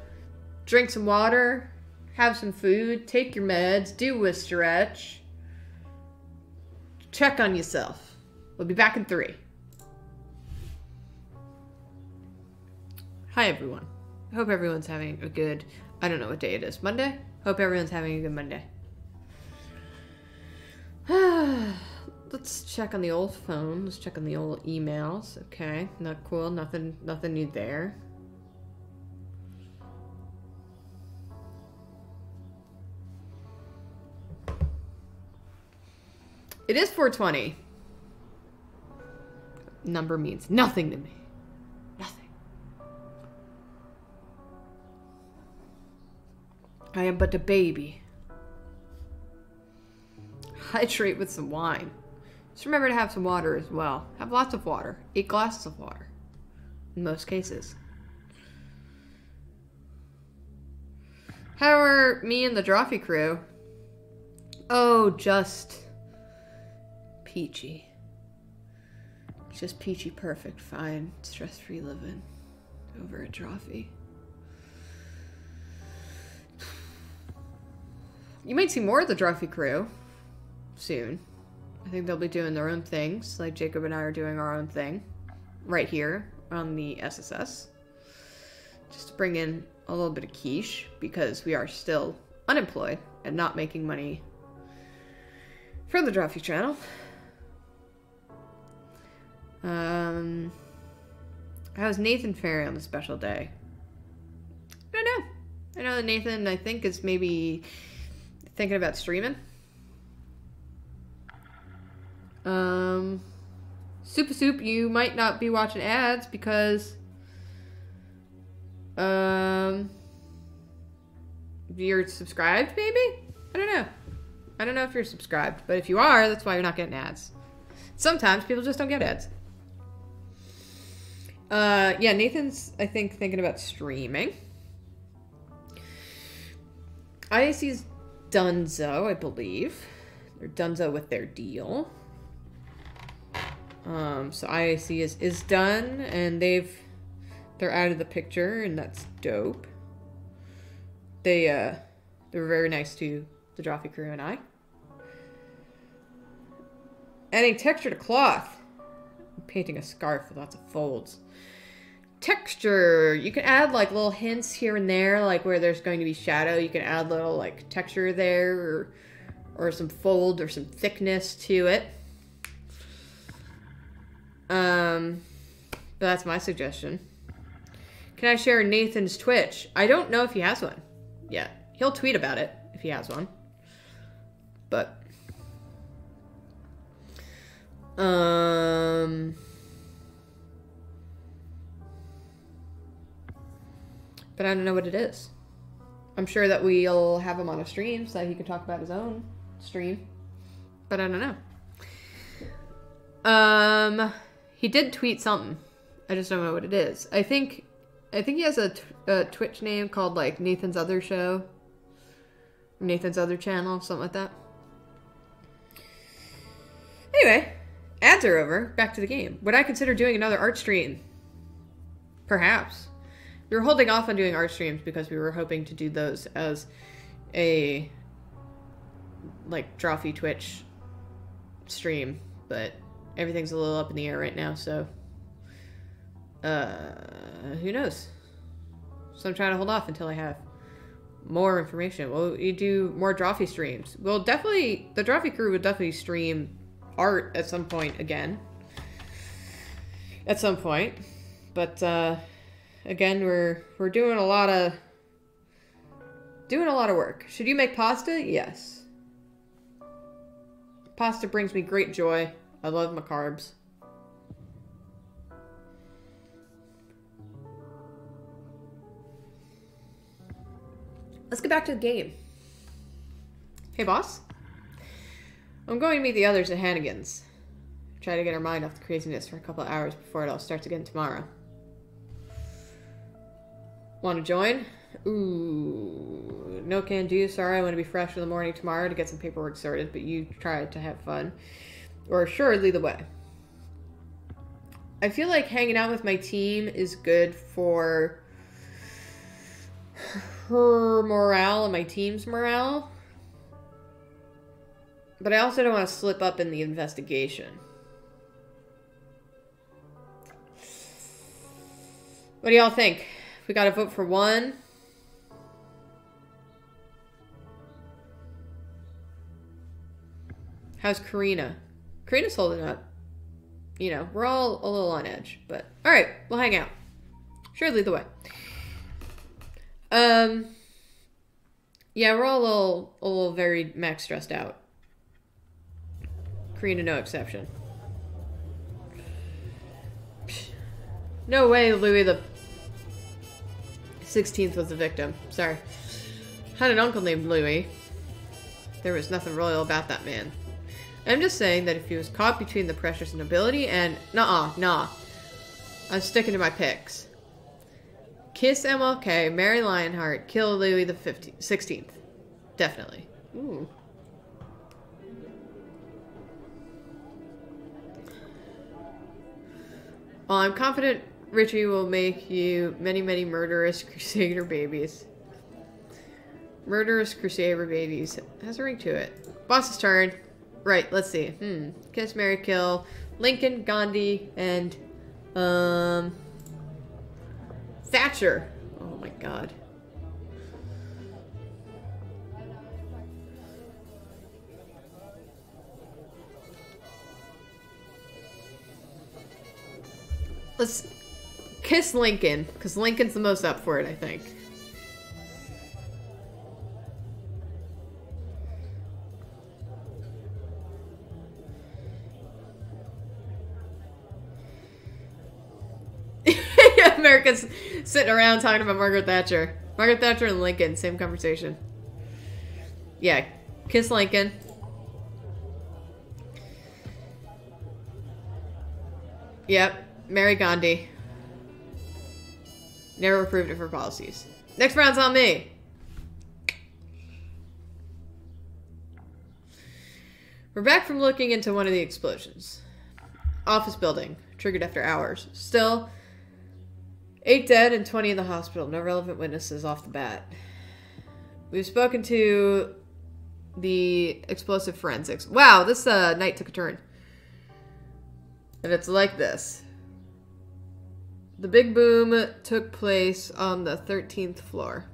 drink some water, have some food, take your meds, do a stretch, check on yourself. We'll be back in three. Hi, everyone. I hope everyone's having a good, I don't know what day it is, Monday? Hope everyone's having a good Monday. Let's check on the old phone. Let's check on the old emails. Okay, not cool. Nothing, nothing new there. It is 420. Number means nothing to me. Nothing. I am but a baby. Hydrate with some wine. Just remember to have some water as well. Have lots of water. Eight glasses of water. In most cases. How are me and the Drawfee crew? Oh, just peachy. Just peachy perfect, fine, stress free living over at Drawfee. You might see more of the Drawfee crew soon. I think they'll be doing their own things, like Jacob and I are doing our own thing right here on the SSS. Just to bring in a little bit of quiche because we are still unemployed and not making money for the Drawfee channel. Um, how's Nathan faring on the special day? I don't know. I know that Nathan, I think, is maybe thinking about streaming. Um, Super Soup, you might not be watching ads because um you're subscribed maybe? I don't know. I don't know if you're subscribed, but if you are, that's why you're not getting ads. Sometimes people just don't get ads. Uh yeah, Nathan's I think thinking about streaming. IAC's Dunzo, I believe. They're Dunzo with their deal. Um, so IAC is is done, and they've they're out of the picture, and that's dope. They uh they were very nice to the Drawfee crew and I. Adding texture to cloth. I'm painting a scarf with lots of folds. Texture. You can add like little hints here and there, like where there's going to be shadow. You can add little like texture there, or or some fold or some thickness to it. Um, but that's my suggestion. Can I share Nathan's Twitch? I don't know if he has one yet. He'll tweet about it if he has one. But um But I don't know what it is. I'm sure that we'll have him on a stream so that he can talk about his own stream. But I don't know. Um he did tweet something. I just don't know what it is. I think I think he has a, a Twitch name called like Nathan's Other Show, Nathan's Other Channel, something like that. Anyway, ads are over. Back to the game. Would I consider doing another art stream? Perhaps. We were holding off on doing art streams because we were hoping to do those as a like Drawfee Twitch stream, but everything's a little up in the air right now, so uh who knows? So I'm trying to hold off until I have more information. Will you do more Drawfee streams? We'll definitely the Drawfee crew would definitely stream art at some point again. At some point. But uh again we're we're doing a lot of doing a lot of work. Should you make pasta? Yes. Pasta brings me great joy. I love my carbs. Let's get back to the game. Hey, boss. I'm going to meet the others at Hannigan's. Try to get our mind off the craziness for a couple of hours before it all starts again tomorrow. Want to join? Ooh, no can do. Sorry, I want to be fresh in the morning tomorrow to get some paperwork sorted, but you try to have fun. Or assuredly the way. I feel like hanging out with my team is good for her morale and my team's morale. But I also don't want to slip up in the investigation. What do y'all think? We got to vote for one. How's Karina? Karina's holding up. You know, we're all a little on edge, but all right, we'll hang out. Sure, lead the way. Um, yeah, we're all a little, a little very max stressed out. Karina, no exception. No way, Louis the 16th was the victim. Sorry. Had an uncle named Louis. There was nothing royal about that man. I'm just saying that if he was caught between the precious nobility and nah, nah, I'm sticking to my picks. Kiss MLK, marry Lionheart, kill Louis the 15th, 16th. Definitely. Ooh. Well, I'm confident Richie will make you many, many murderous crusader babies. Murderous crusader babies. Has a ring to it. Boss's turn. Right, let's see. Hmm. Kiss, marry, Kill. Lincoln, Gandhi, and, um... Thatcher. Oh my god. Let's kiss Lincoln, because Lincoln's the most up for it, I think. yeah, America's sitting around talking about Margaret Thatcher. Margaret Thatcher and Lincoln, same conversation. Yeah, kiss Lincoln. Yep, marry Gandhi. Never approved of her policies. Next round's on me. We're back from looking into one of the explosions. Office building, triggered after hours. Still, eight dead and 20 in the hospital. No relevant witnesses off the bat. We've spoken to the explosive forensics. Wow, this uh, night took a turn. And it's like this. The big boom took place on the 13th floor.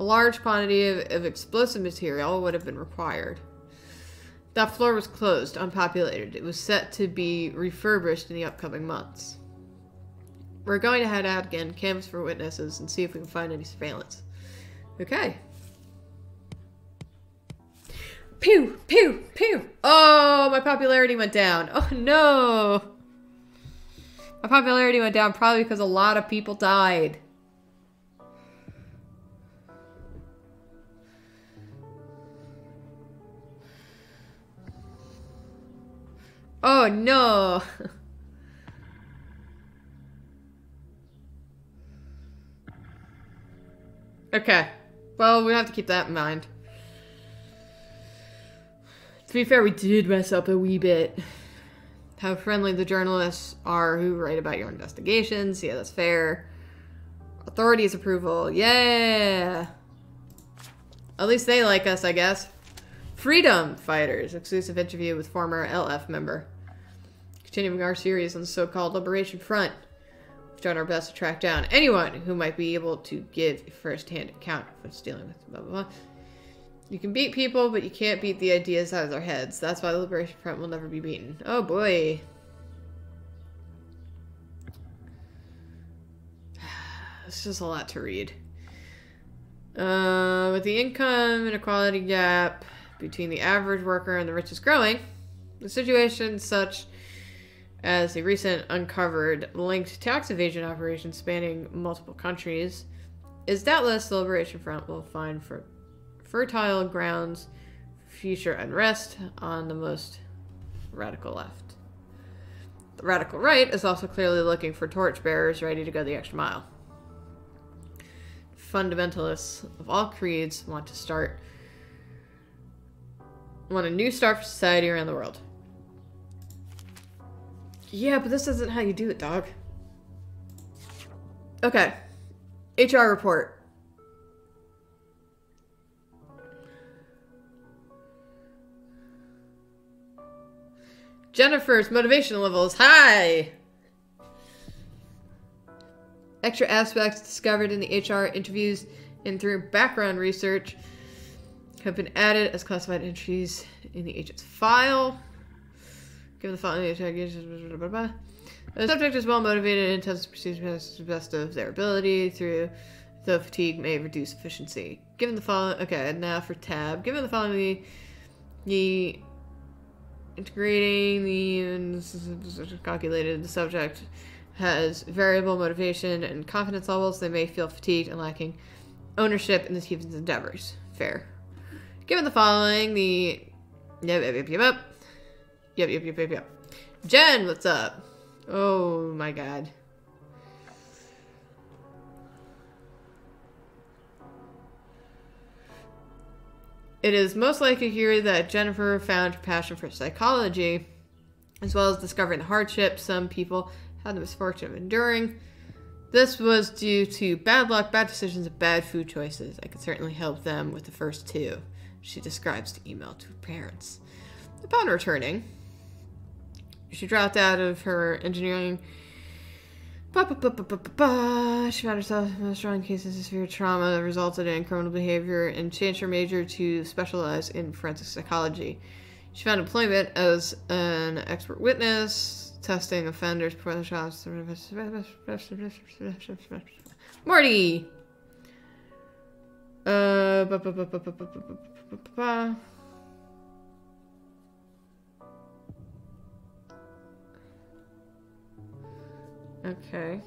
A large quantity of, of, explosive material would have been required. That floor was closed, unpopulated. It was set to be refurbished in the upcoming months. We're going to head out again, canvass for witnesses, and see if we can find any surveillance. Okay. Pew! Pew! Pew! Oh, my popularity went down. Oh no! My popularity went down probably because a lot of people died. Oh no! Okay. Well, we have to keep that in mind. To be fair, we did mess up a wee bit. How friendly the journalists are who write about your investigations. Yeah, that's fair. Authorities approval. Yeah. At least they like us, I guess. Freedom Fighters. Exclusive interview with former LF member. Continuing our series on the so-called Liberation Front. We've done our best to track down anyone who might be able to give a first-hand account of what's dealing with blah blah blah. You can beat people, but you can't beat the ideas out of their heads. That's why the Liberation Front will never be beaten. Oh boy. It's just a lot to read. Uh, with the income inequality gap between the average worker and the richest growing, the situation such as the recent uncovered linked tax evasion operation spanning multiple countries is doubtless the Liberation Front will find for fertile grounds future unrest on the most radical left. The radical right is also clearly looking for torchbearers ready to go the extra mile. Fundamentalists of all creeds want to start want a new start for society around the world. Yeah, but this isn't how you do it, dog. Okay. HR report. Jennifer's motivation levels high. Extra aspects discovered in the HR interviews and through background research have been added as classified entries in the agent's file. Given the following. The subject is well motivated and intends to pursue the best of their ability through though fatigue may reduce efficiency. Given the following, okay, now for tab. Given the following, the integrating the calculated the subject has variable motivation and confidence levels. They may feel fatigued and lacking ownership in the team's endeavors. Fair. Given the following, the yep yep yep yep yep yep yep yep yep yep. Jen, what's up? Oh my god. It is most likely here that Jennifer found her passion for psychology, as well as discovering the hardship some people had the misfortune of enduring. This was due to bad luck, bad decisions, and bad food choices. I could certainly help them with the first two, she describes the email to her parents. Upon returning, she dropped out of her engineering. She found herself in a strong cases of severe trauma that resulted in criminal behavior and changed her major to specialize in forensic psychology. She found employment as an expert witness, testing offenders before shots. Morty! Uh, Okay.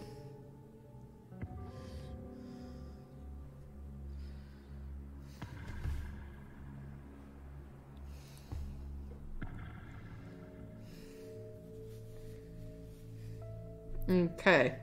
Okay.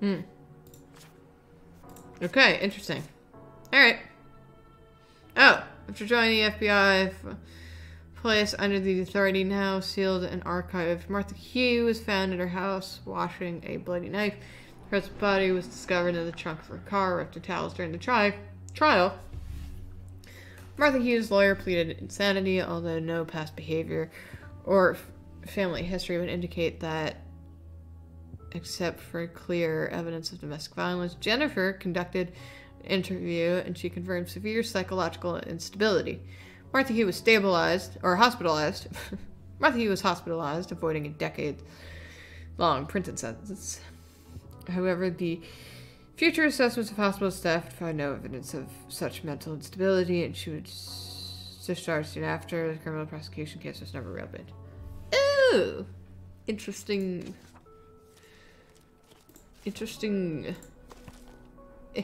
Hmm. Okay, interesting. Alright. Oh, after joining the FBI, place under the authority now sealed and archived, Martha Hugh was found at her house washing a bloody knife. Her body was discovered in the trunk of her car wrapped in towels during the tri- trial. Martha Hughes' lawyer pleaded insanity, although no past behavior or family history would indicate that except for clear evidence of domestic violence. Jennifer conducted an interview and she confirmed severe psychological instability. Martha Hugh was stabilized or hospitalized. Martha Hugh was hospitalized, avoiding a decade long prison sentence. However, the Future assessments of hospital staff found no evidence of such mental instability, and she was discharged soon after. The criminal prosecution case was never reopened. Ooh, interesting. Interesting. All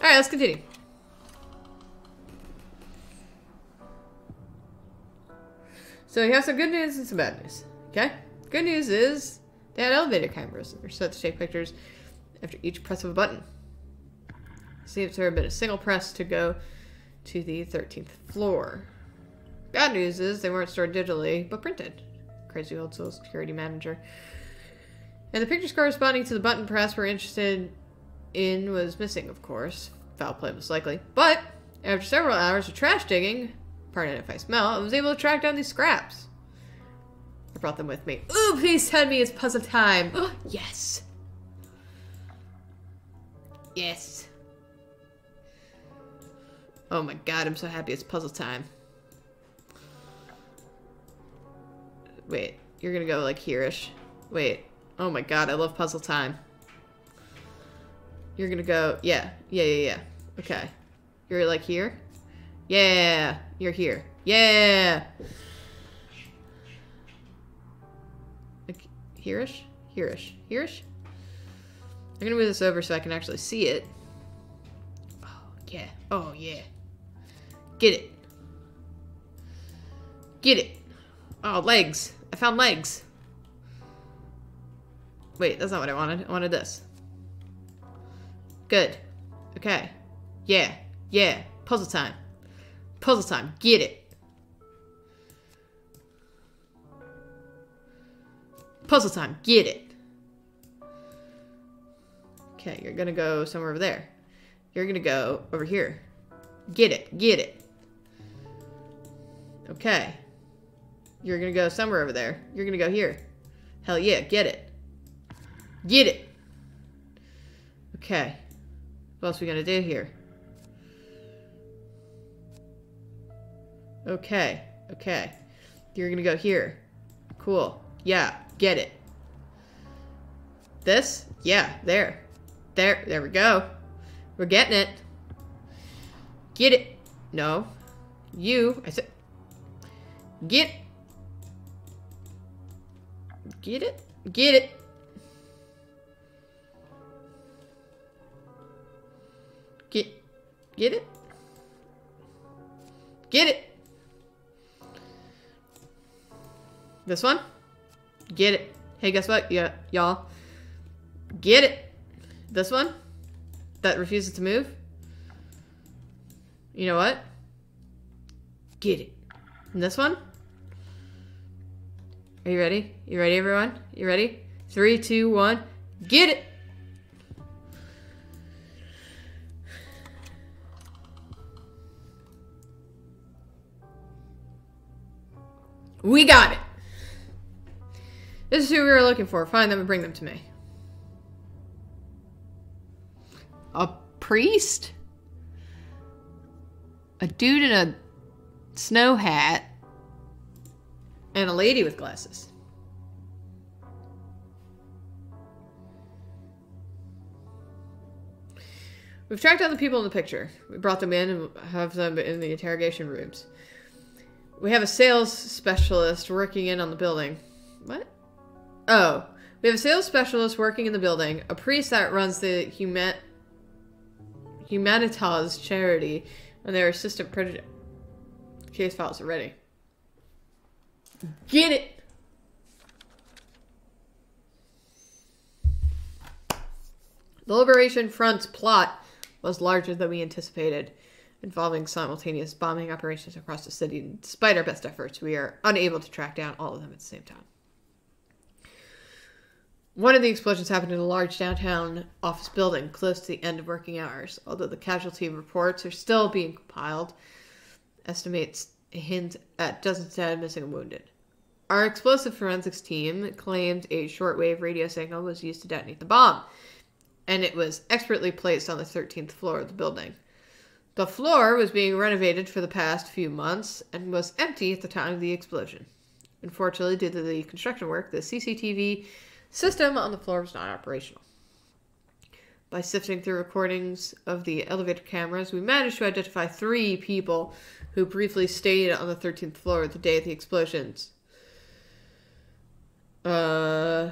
right, let's continue. So we have some good news and some bad news. Okay? Good news is they had elevator cameras that were set to take pictures after each press of a button. Seems to have been a single press to go to the 13th floor. Bad news is they weren't stored digitally, but printed. Crazy old social security manager. And the pictures corresponding to the button press we're interested in was missing, of course. Foul play most likely. But after several hours of trash digging, pardon if I smell, I was able to track down these scraps. I brought them with me. Ooh, please tell me it's puzzle time. Oh, yes. Yes. Oh my god, I'm so happy it's puzzle time. Wait, you're gonna go like here-ish. Wait. Oh my god, I love puzzle time. You're gonna go, yeah, yeah, yeah, yeah. Okay. You're like here? Yeah, you're here. Yeah! Like here-ish? Here-ish. Here-ish? I'm gonna move this over so I can actually see it. Oh, yeah. Oh, yeah. Get it. Get it. Oh, legs. I found legs. Wait, that's not what I wanted. I wanted this. Good. Okay. Yeah. Yeah. Puzzle time. Puzzle time. Get it. Puzzle time. Get it. Okay, you're gonna go somewhere over there. You're gonna go over here. Get it. Get it. Okay. You're gonna go somewhere over there. You're gonna go here. Hell yeah, get it. Get it. Okay. What else we gonna do here? Okay. Okay. You're gonna go here. Cool. Yeah, get it. This? Yeah, there. There, there we go. We're getting it. Get it. No. You, I said, get, get it, get it. Get, get it, get it. This one, get it. Hey, guess what? Yeah, y'all, get it. This one that refuses to move. You know what? Get it. And this one? Are you ready? You ready, everyone? You ready? Three, two, one. Get it! We got it! This is who we were looking for. Find them and bring them to me. A priest? A dude in a snow hat? And a lady with glasses. We've tracked down the people in the picture. We brought them in and have them in the interrogation rooms. We have a sales specialist working in on the building. What? Oh, we have a sales specialist working in the building, a priest that runs the human Humanitas charity, and their assistant project. Case files are ready. Get it! The Liberation Front's plot was larger than we anticipated, involving simultaneous bombing operations across the city. Despite our best efforts, we are unable to track down all of them at the same time. One of the explosions happened in a large downtown office building close to the end of working hours, although the casualty reports are still being compiled. Estimates hint at dozens dead, missing, and wounded. Our explosive forensics team claimed a shortwave radio signal was used to detonate the bomb, and it was expertly placed on the 13th floor of the building. The floor was being renovated for the past few months and was empty at the time of the explosion. Unfortunately, due to the construction work, the CCTV system on the floor was not operational. By sifting through recordings of the elevator cameras, we managed to identify three people who briefly stayed on the 13th floor the day of the explosions. Uh.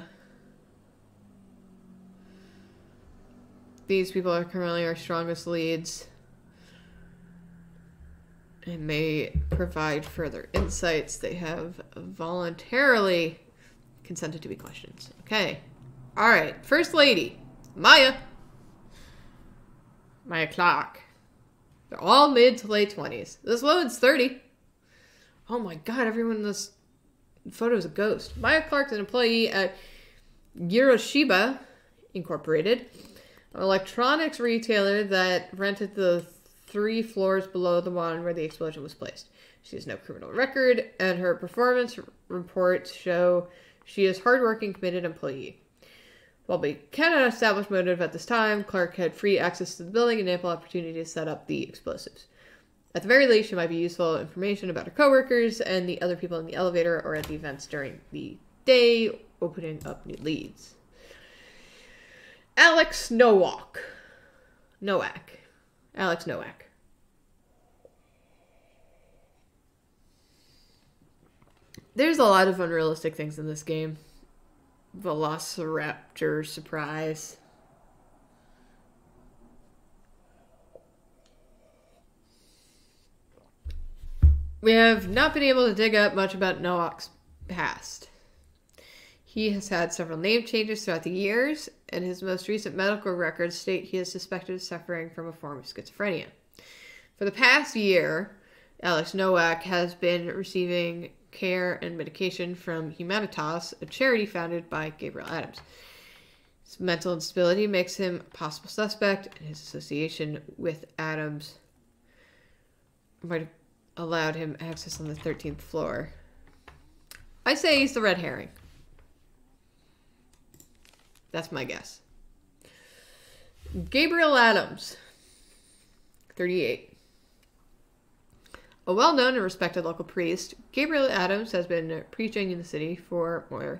These people are currently our strongest leads and may provide further insights. They have voluntarily consented to be questioned. Okay. All right. First lady, Maya. Maya Clark. They're all mid to late 20s. This woman's 30. Oh my god, everyone in this photo is a ghost. Maya Clark's an employee at Yuroshiba Incorporated, an electronics retailer that rented the three floors below the one where the explosion was placed. She has no criminal record, and her performance reports show she is hardworking, committed employee. While we cannot establish motive at this time, Clark had free access to the building and ample opportunity to set up the explosives. At the very least, she might be useful information about her coworkers and the other people in the elevator or at the events during the day, opening up new leads. Alex Nowak. Nowak. Alex Nowak. There's a lot of unrealistic things in this game. Velociraptor surprise. We have not been able to dig up much about Nowak's past. He has had several name changes throughout the years, and his most recent medical records state he is suspected of suffering from a form of schizophrenia. For the past year, Alex Nowak has been receiving care and medication from Humanitas, a charity founded by Gabriel Adams. His mental instability makes him a possible suspect, and his association with Adams might have allowed him access on the 13th floor. I say he's the red herring. That's my guess. Gabriel Adams, 38. A well known and respected local priest, Gabriel Adams has been preaching in the city for more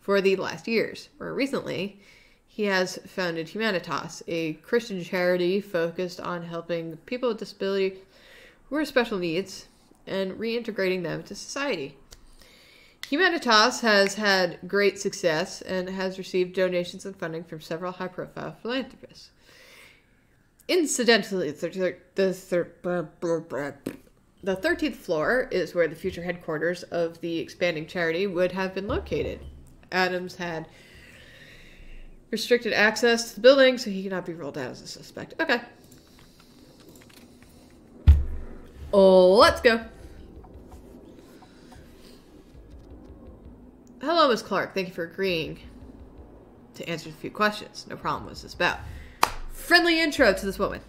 for the last years. More recently, he has founded Humanitas, a Christian charity focused on helping people with disability who have special needs and reintegrating them to society. Humanitas has had great success and has received donations and funding from several high profile philanthropists. Incidentally, the, thir- the, the 13th floor is where the future headquarters of the expanding charity would have been located. Adams had restricted access to the building, so he cannot be ruled out as a suspect. Okay. Oh, let's go. Hello, Miss Clark. Thank you for agreeing to answer a few questions. No problem. What's this about? Friendly intro to this woman.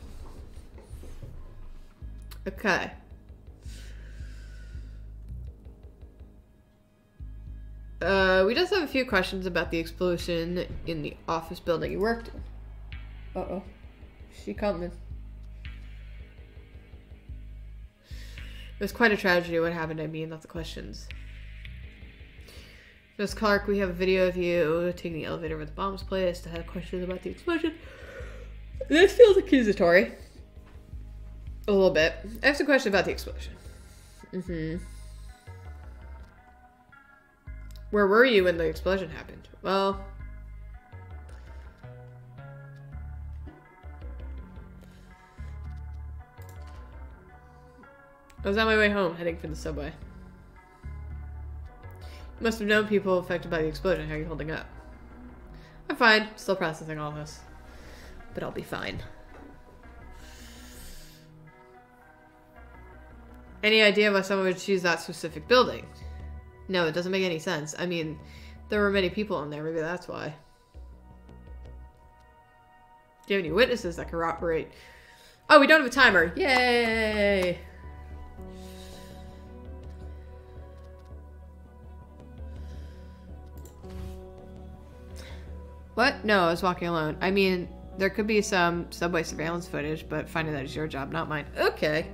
Okay. Uh, we just have a few questions about the explosion in the office building you worked in. Uh oh. She coming. It was quite a tragedy what happened, I mean, not the questions. Miss Clark, we have a video of you taking the elevator where the bomb's placed. I had questions about the explosion. This feels accusatory. A little bit. I have some questions about the explosion. Mm-hmm. Where were you when the explosion happened? Well... I was on my way home, heading for the subway. You must have known people affected by the explosion. How are you holding up? I'm fine. Still processing all this. But I'll be fine. Any idea why someone would choose that specific building? No, it doesn't make any sense. I mean, there were many people in there. Maybe that's why. Do you have any witnesses that corroborate? Oh, we don't have a timer. Yay! What? No, I was walking alone. I mean, there could be some subway surveillance footage, but finding that is your job, not mine. Okay.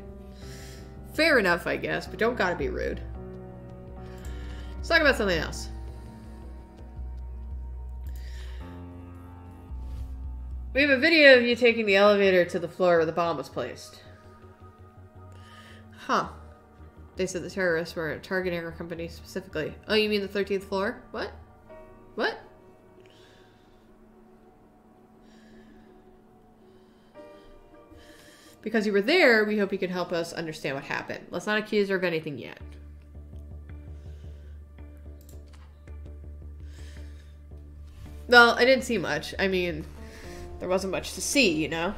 Fair enough, I guess, but don't gotta be rude. Let's talk about something else. We have a video of you taking the elevator to the floor where the bomb was placed. Huh. They said the terrorists were targeting our company specifically. Oh, you mean the 13th floor? What? What? Because you were there, we hope you can help us understand what happened. Let's not accuse her of anything yet. Well, I didn't see much. I mean, there wasn't much to see, you know?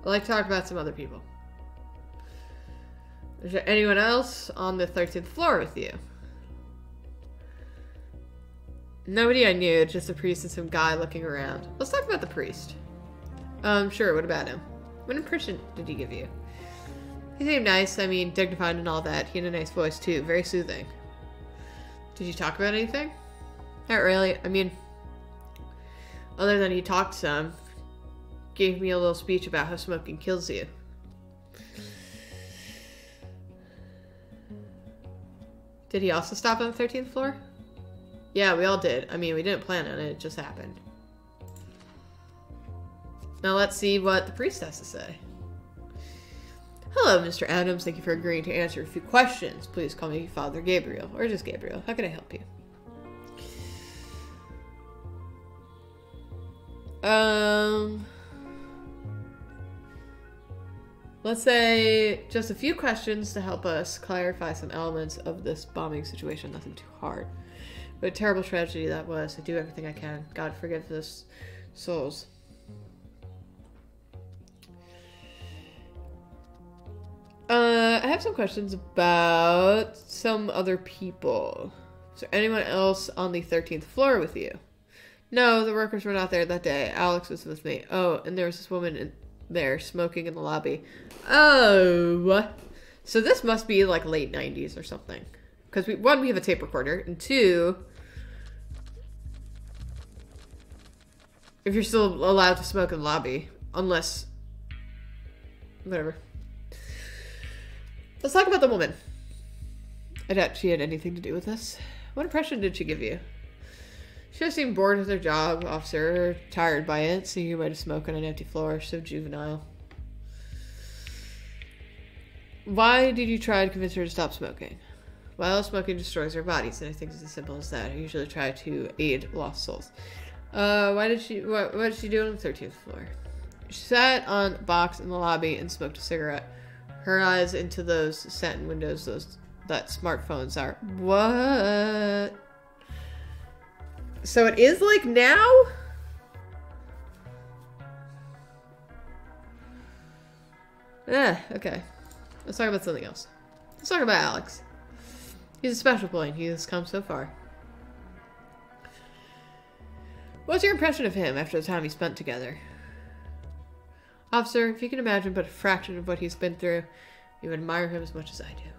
I'd like to talk about some other people. Is there anyone else on the 13th floor with you? Nobody I knew, just a priest and some guy looking around. Let's talk about the priest. Um, sure, what about him? What impression did he give you? He seemed nice, I mean, dignified and all that. He had a nice voice too, very soothing. Did you talk about anything? Not really. I mean, other than he talked some, gave me a little speech about how smoking kills you. Did he also stop on the 13th floor? Yeah, we all did. I mean, we didn't plan on it, it just happened. Now let's see what the priest has to say. Hello, Mr. Adams. Thank you for agreeing to answer a few questions. Please call me Father Gabriel, or just Gabriel. How can I help you? Um, let's say just a few questions to help us clarify some elements of this bombing situation. Nothing too hard. What a terrible tragedy that was. I do everything I can. God forgive those souls. Uh, I have some questions about some other people. Is there anyone else on the 13th floor with you? No, the workers were not there that day. Alex was with me. Oh, and there was this woman in there smoking in the lobby. Oh. So this must be like late 90s or something. Because we one, we have a tape recorder, and two, if you're still allowed to smoke in the lobby, unless whatever. Let's talk about the woman. I doubt she had anything to do with this. What impression did she give you? She just seemed bored with her job, officer, tired by it, seeing you might have smoke on an empty floor, so juvenile. Why did you try to convince her to stop smoking? Well, smoking destroys our bodies, and I think it's as simple as that. I usually try to aid lost souls. Uh, why did she? What, what did she do on the thirteenth floor? She sat on a box in the lobby and smoked a cigarette. Her eyes into those satin windows, those that smartphones are. What? So it is like now? Ah, okay. Let's talk about something else. Let's talk about Alex. He's a special boy. He has come so far. What's your impression of him after the time you spent together? Officer, if you can imagine but a fraction of what he's been through, you admire him as much as I do.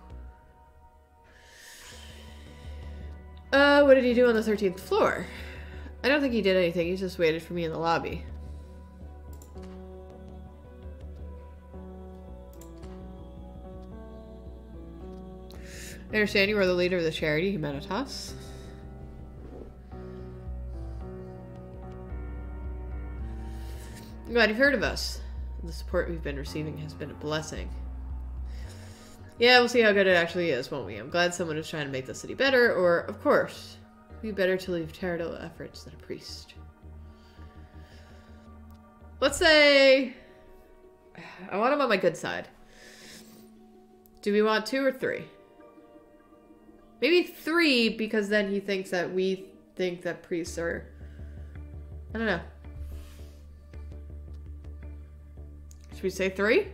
Uh, what did he do on the 13th floor? I don't think he did anything. He just waited for me in the lobby. I understand you are the leader of the charity Humanitas. I'm glad you've heard of us. The support we've been receiving has been a blessing. Yeah, we'll see how good it actually is, won't we? I'm glad someone is trying to make the city better, or, of course, we better to leave charitable efforts than a priest. Let's say I want him on my good side. Do we want two or three? Maybe three, because then he thinks that we think that priests are. I don't know. Should we say three?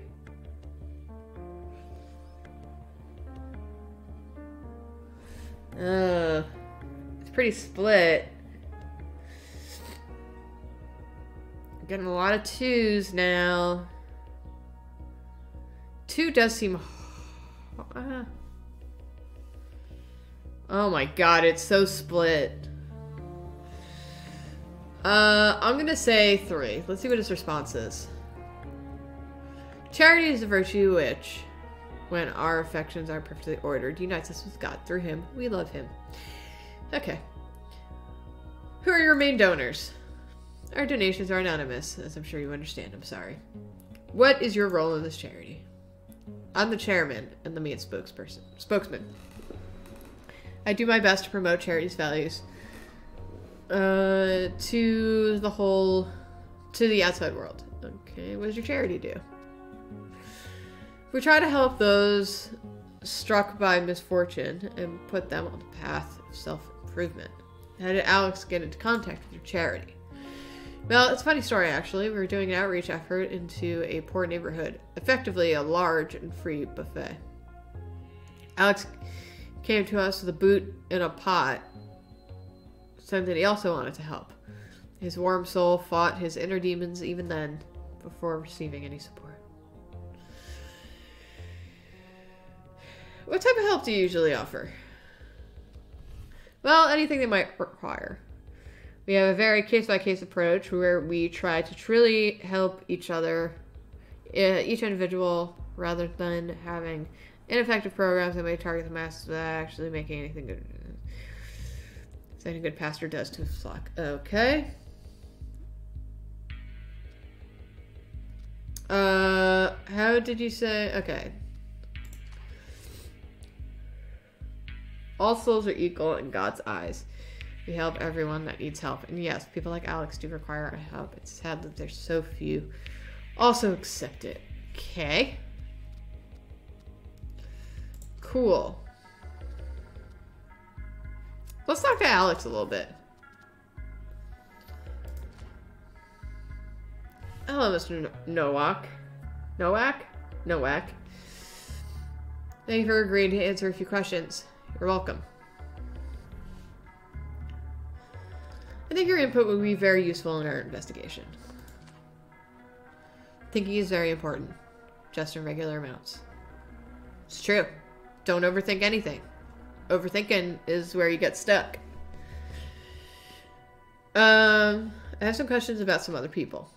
Uh, it's pretty split. Getting a lot of twos now. Two does seem. Uh, oh my god, it's so split. Uh, I'm gonna say three. Let's see what his response is. Charity is a virtue which when our affections are perfectly ordered, unites us with God through Him. We love Him. Okay. Who are your main donors? Our donations are anonymous, as I'm sure you understand. I'm sorry. What is your role in this charity? I'm the chairman and the main spokesperson. Spokesman. I do my best to promote charity's values uh, to the whole, to the outside world. Okay, what does your charity do? We try to help those struck by misfortune and put them on the path of self improvement. How did Alex get into contact with your charity? Well, it's a funny story actually. We were doing an outreach effort into a poor neighborhood, effectively a large and free buffet. Alex came to us with a boot and a pot, that he also wanted to help. His warm soul fought his inner demons even then, before receiving any support. What type of help do you usually offer? Well, anything they might require. We have a very case by case approach where we try to truly help each other, uh, each individual, rather than having ineffective programs that may target the masses without actually making anything good. Anything good pastor does to flock. Okay. Uh, how did you say? Okay. All souls are equal in God's eyes. We help everyone that needs help. And yes, people like Alex do require our help. It's sad that there's so few. Also accept it. Okay. Cool. Let's talk to Alex a little bit. Hello, Mr. No- Nowak. Nowak? Nowak. Thank you for agreeing to answer a few questions. You're welcome. I think your input would be very useful in our investigation. Thinking is very important, just in regular amounts. It's true. Don't overthink anything. Overthinking is where you get stuck. Um, I have some questions about some other people.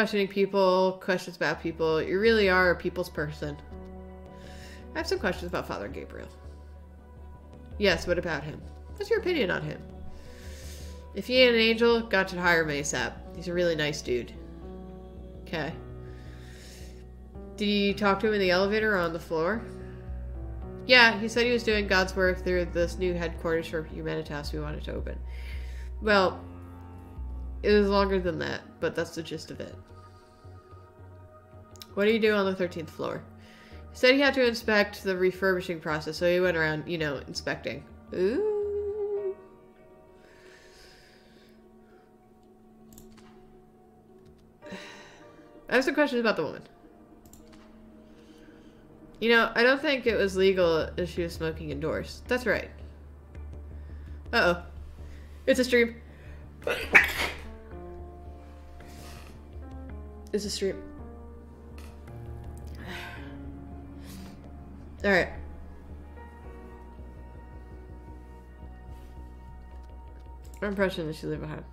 Questioning people, questions about people. You really are a people's person. I have some questions about Father Gabriel. Yes, what about him? What's your opinion on him? If he ain't an angel, God should hire him ASAP. He's a really nice dude. Okay. Did you talk to him in the elevator or on the floor? Yeah, he said he was doing God's work through this new headquarters for Humanitas we wanted to open. Well, it was longer than that, but that's the gist of it. What do you do on the 13th floor? He said he had to inspect the refurbishing process, so he went around, you know, inspecting. Ooh. I have some questions about the woman. You know, I don't think it was legal if she was smoking indoors. That's right. Uh oh. It's a stream. It's a stream. Alright. What impression did she leave behind?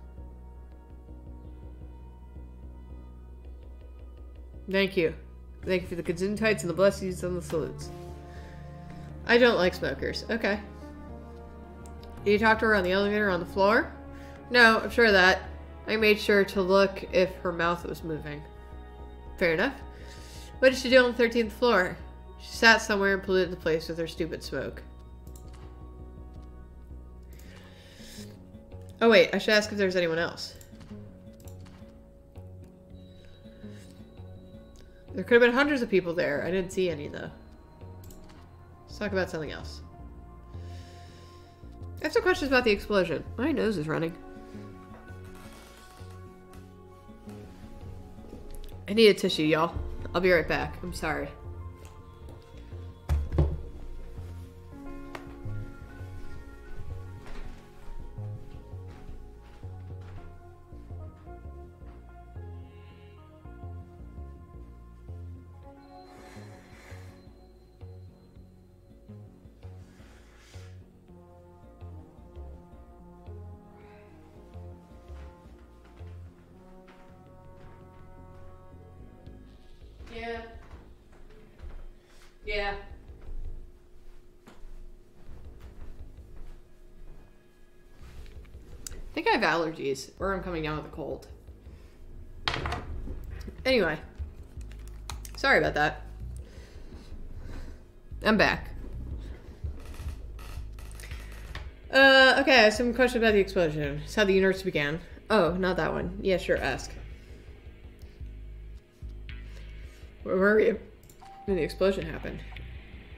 Thank you. Thank you for the gesundheits and the blessings and the salutes. I don't like smokers. Okay. Did you talk to her on the elevator or on the floor? No, I'm sure of that. I made sure to look if her mouth was moving. Fair enough. What did she do on the 13th floor? She sat somewhere and polluted the place with her stupid smoke. Oh wait, I should ask if there's anyone else. There could have been hundreds of people there. I didn't see any though. Let's talk about something else. I have some questions about the explosion. My nose is running. I need a tissue, y'all. I'll be right back. I'm sorry. Allergies, or I'm coming down with a cold. Anyway, sorry about that. I'm back. Uh, okay, I have some questions about the explosion. It's how the universe began. Oh, not that one. Yeah, sure, ask. Where were you when the explosion happened?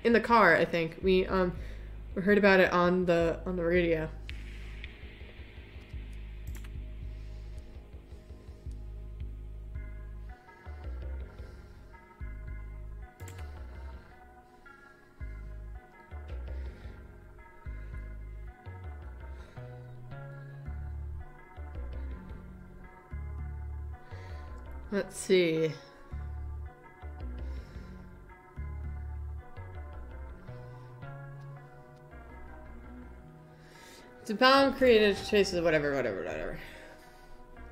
In the car, I think. We um we heard about it on the on the radio. Let's see. The bomb created traces, whatever, whatever, whatever.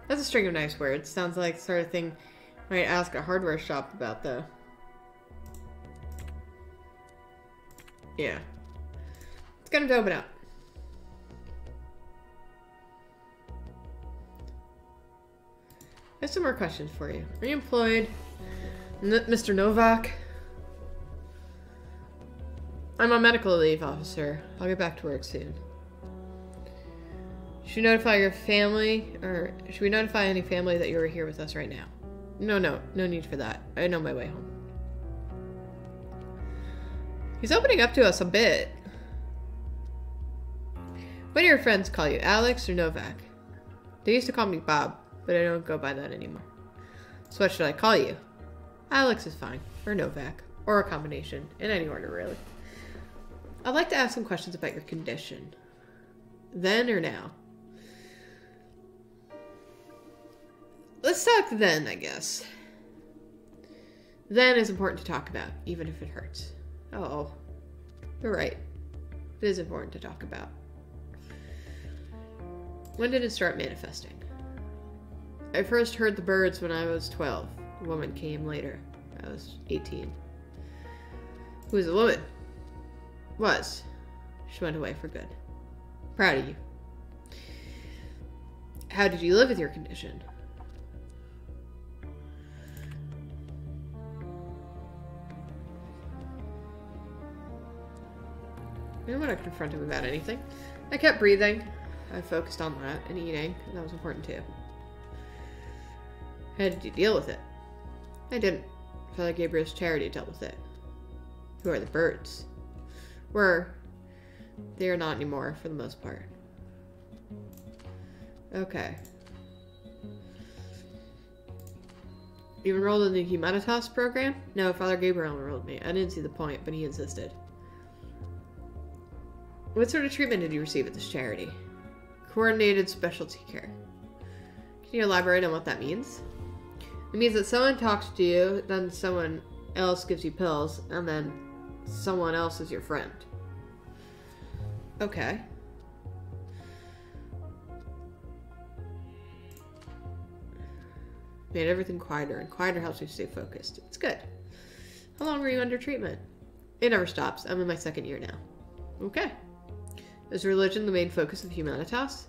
That's a string of nice words. Sounds like sort of thing might ask a hardware shop about, though. Yeah. It's gonna open up. I have some more questions for you. Are you employed? N Mr. Nowak? I'm a medical leave officer. I'll get back to work soon. Should we notify your family, or should we notify any family that you're here with us right now? No, no, no need for that. I know my way home. He's opening up to us a bit. What do your friends call you, Alex or Nowak? They used to call me Bob, but I don't go by that anymore. So what should I call you? Alex is fine, or Nowak, or a combination, in any order, really. I'd like to ask some questions about your condition. Then or now? Let's talk then, I guess. Then is important to talk about, even if it hurts. Oh, you're right. It is important to talk about. When did it start manifesting? I first heard the birds when I was 12. A woman came later. I was 18. Who was the woman? Was. She went away for good. Proud of you. How did you live with your condition? I didn't want to confront him about anything. I kept breathing. I focused on that and eating. That was important too. How did you deal with it? I didn't. Father Gabriel's charity dealt with it. Who are the birds? Were. They are not anymore, for the most part. Okay. You enrolled in the Humanitas program? No, Father Gabriel enrolled me. I didn't see the point, but he insisted. What sort of treatment did you receive at this charity? Coordinated specialty care. Can you elaborate on what that means? It means that someone talks to you, then someone else gives you pills, and then someone else is your friend. Okay. Made everything quieter, and quieter helps me stay focused. It's good. How long were you under treatment? It never stops. I'm in my second year now. Okay. Is religion the main focus of Humanitas?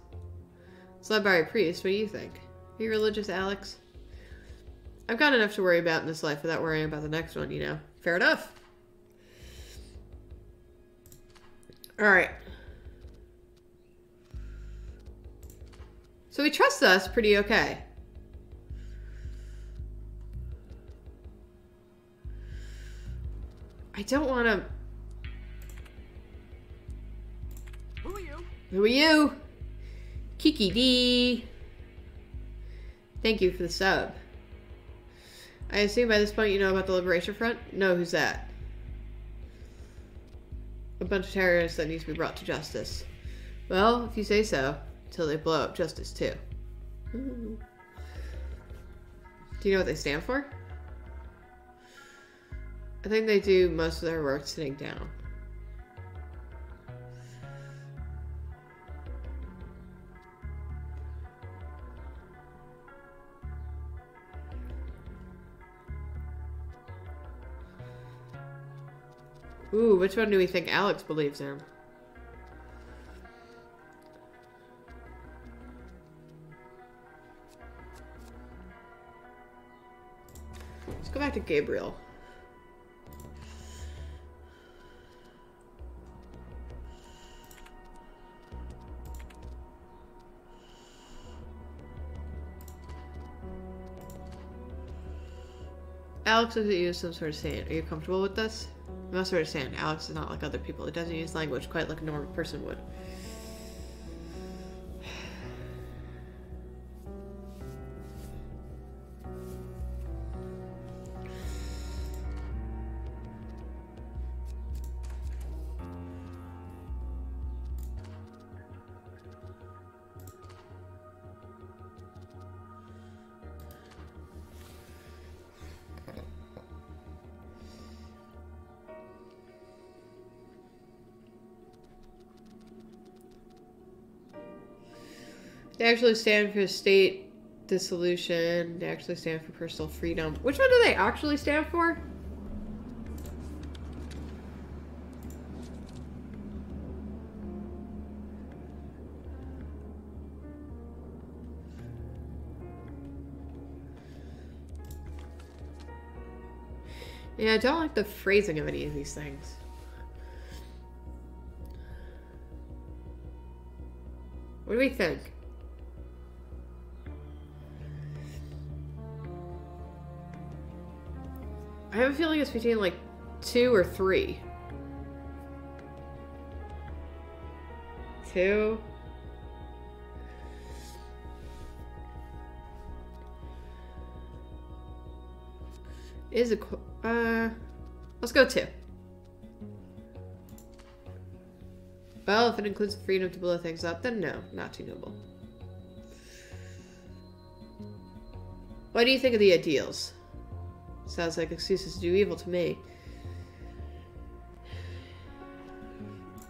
It's led by a priest. What do you think? Are you religious, Alex? I've got enough to worry about in this life without worrying about the next one, you know. Fair enough. Alright. So he trusts us pretty okay. I don't want to... Who are you? Who are you? Kiki D. Thank you for the sub. I assume by this point you know about the Liberation Front? No, who's that? A bunch of terrorists that needs to be brought to justice. Well, if you say so, Until they blow up justice too. Do you know what they stand for? I think they do most of their work sitting down. Ooh, which one do we think Alex believes in? Let's go back to Gabriel. Alex looks at you some sort of saint. Are you comfortable with this? I must understand, Alex is not like other people. He doesn't use language quite like a normal person would. Actually stand for state dissolution. They actually stand for personal freedom. Which one do they actually stand for? Yeah, I don't like the phrasing of any of these things. What do we think? Have a feeling it's between like two or three. Two. Is a uh let's go two. Well, if it includes the freedom to blow things up, then no, not too noble. What do you think of the ideals? Sounds like excuses to do evil to me.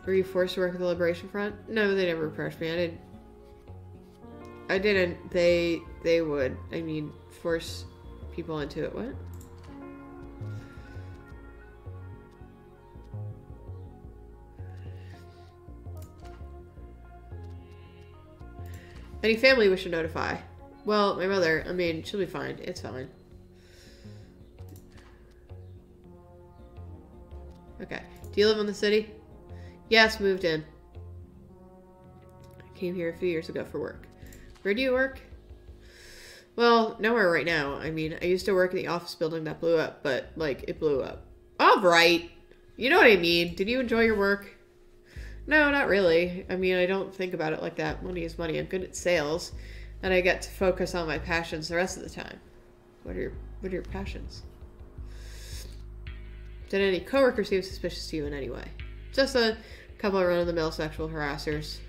Were you forced to work at the Liberation Front? No, they never approached me. I didn't. I didn't. They they would. I mean, force people into it. What? Any family we should notify? Well, my mother. I mean, she'll be fine. It's fine. Do you live in the city? Yes, moved in. I came here a few years ago for work. Where do you work? Well, nowhere right now. I mean, I used to work in the office building that blew up, but, like, it blew up. All right. You know what I mean. Did you enjoy your work? No, not really. I mean, I don't think about it like that. Money is money. I'm good at sales, and I get to focus on my passions the rest of the time. What are your What are your passions? Did any coworkers seem suspicious to you in any way? Just a couple of run-of-the-mill sexual harassers,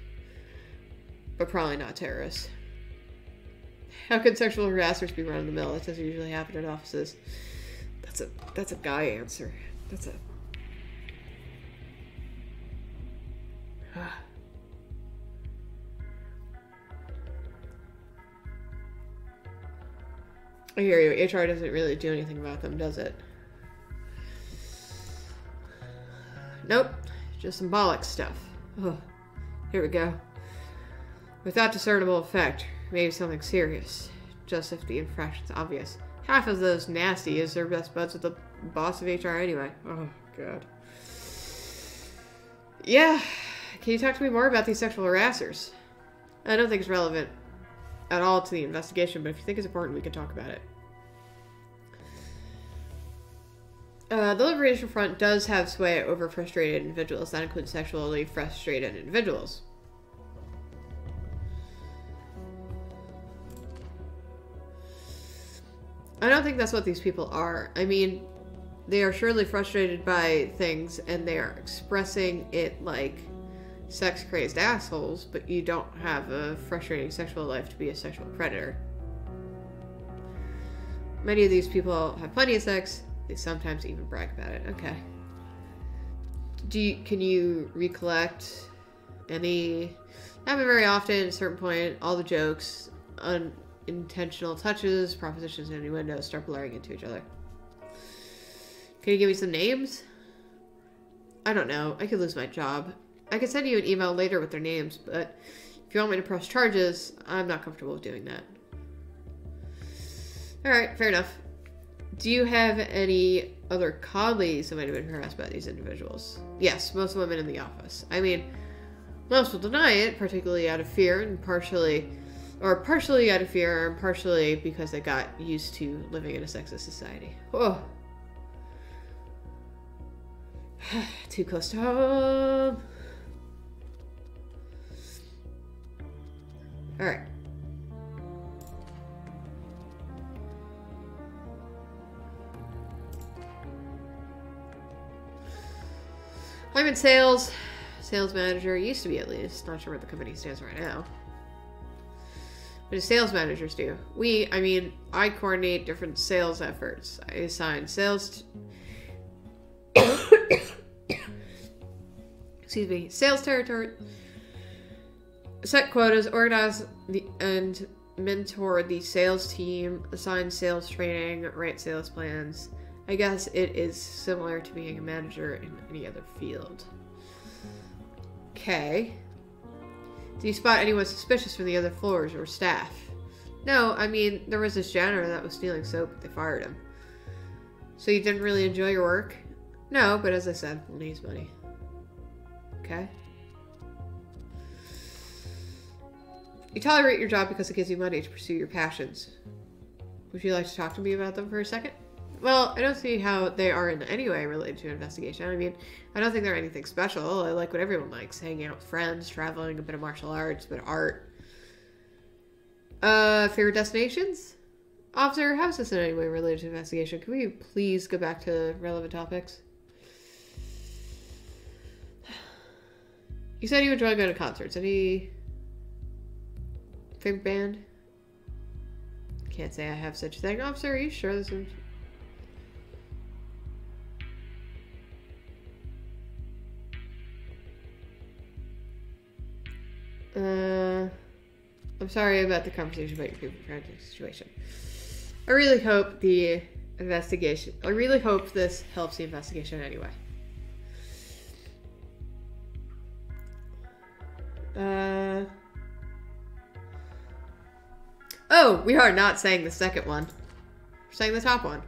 but probably not terrorists. How could sexual harassers be run-of-the-mill? That doesn't usually happen in offices. That's a that's a guy answer. That's a. I hear you. HR doesn't really do anything about them, does it? Nope. Just symbolic stuff. Ugh. Here we go. Without discernible effect, maybe something serious. Just if the infraction's obvious. Half of those nasty is their best buds with the boss of HR anyway. Oh, God. Yeah. Can you talk to me more about these sexual harassers? I don't think it's relevant at all to the investigation, but if you think it's important, we can talk about it. Uh, the Liberation Front does have sway over frustrated individuals. That includes sexually frustrated individuals. I don't think that's what these people are. I mean, they are surely frustrated by things and they are expressing it like sex crazed assholes, but you don't have a frustrating sexual life to be a sexual predator. Many of these people have plenty of sex, they sometimes even brag about it. Okay. Do you, can you recollect any? Not very often. At a certain point, all the jokes, unintentional touches, propositions, and innuendos start blurring into each other. Can you give me some names? I don't know. I could lose my job. I could send you an email later with their names, but if you want me to press charges, I'm not comfortable with doing that. Alright, fair enough. Do you have any other colleagues that might have been harassed by these individuals? Yes, most women in the office. I mean, most will deny it, particularly out of fear and partially, or partially out of fear and partially because they got used to living in a sexist society. Oh. Too close to home. Alright. I'm in sales. Sales manager. Used to be at least. Not sure where the company stands right now. What do sales managers do? We, I mean, I coordinate different sales efforts. I assign sales. Excuse me. Sales territory. Set quotas, organize the and mentor the sales team, assign sales training, write sales plans. I guess it is similar to being a manager in any other field. Okay. Do you spot anyone suspicious from the other floors or staff? No, I mean, there was this janitor that was stealing soap. They fired him. So you didn't really enjoy your work? No, but as I said, we'll need money. Okay. You tolerate your job because it gives you money to pursue your passions. Would you like to talk to me about them for a second? Well, I don't see how they are in any way related to investigation. I mean, I don't think they're anything special. I like what everyone likes hanging out with friends, traveling, a bit of martial arts, a bit of art. Uh, favorite destinations? Officer, how is this in any way related to investigation? Can we please go back to relevant topics? You said you enjoy going to concerts. Any favorite band? Can't say I have such a thing. Officer, are you sure this is... Uh, I'm sorry about the conversation about your people project situation. I really hope the investigation. I really hope this helps the investigation anyway. Uh. Oh, we are not saying the second one. We're saying the top one.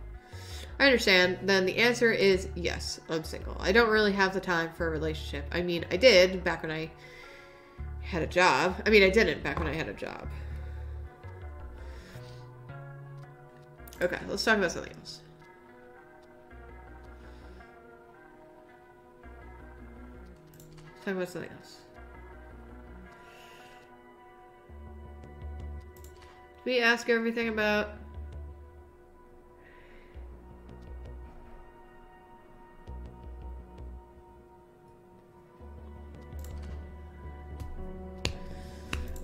I understand. Then the answer is yes, I'm single. I don't really have the time for a relationship. I mean, I did back when I had a job. I mean, I didn't back when I had a job. Okay, let's talk about something else. Talk about something else. Did we ask everything about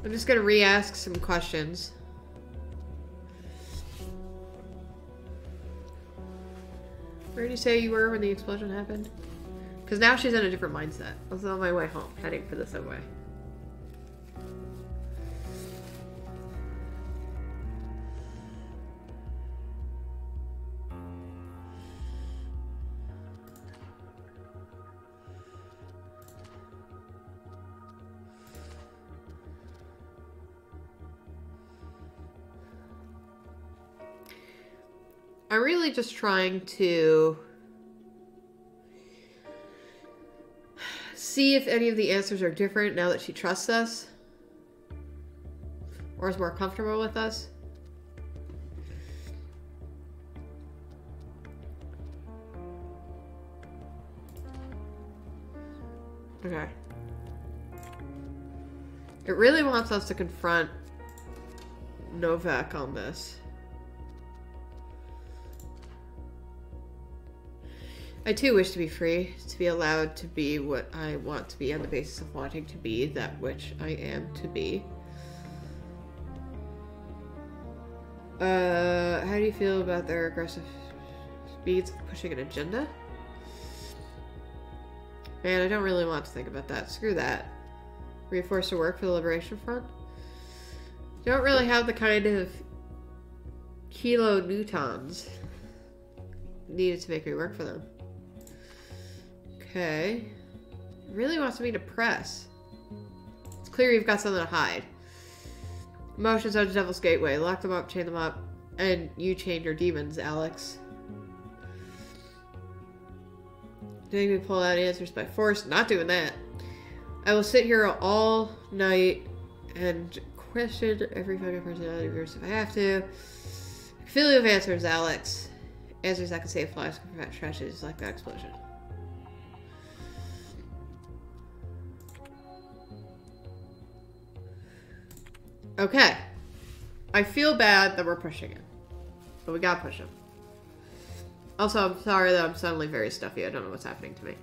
I'm just gonna re-ask some questions. Where did you say you were when the explosion happened? Because now she's in a different mindset. I was on my way home, heading for the subway. Really just trying to see if any of the answers are different now that she trusts us or is more comfortable with us. Okay. It really wants us to confront Novak on this. I too wish to be free, to be allowed to be what I want to be on the basis of wanting to be that which I am to be. Uh, how do you feel about their aggressive speeds of pushing an agenda? Man, I don't really want to think about that. Screw that. Were you forced to work for the Liberation Front? You don't really have the kind of kilo newtons needed to make me work for them. Okay. Really wants me to press. It's clear you've got something to hide. Emotions are the devil's gateway. Lock them up, chain them up, and you chain your demons, Alex. Doing me pull out answers by force. Not doing that. I will sit here all night and question every fucking personality of yours if I have to. Fill you with answers, Alex. Answers that can save lives, prevent tragedies like that explosion. Okay. I feel bad that we're pushing him. But we gotta push him. Also, I'm sorry that I'm suddenly very stuffy. I don't know what's happening to me.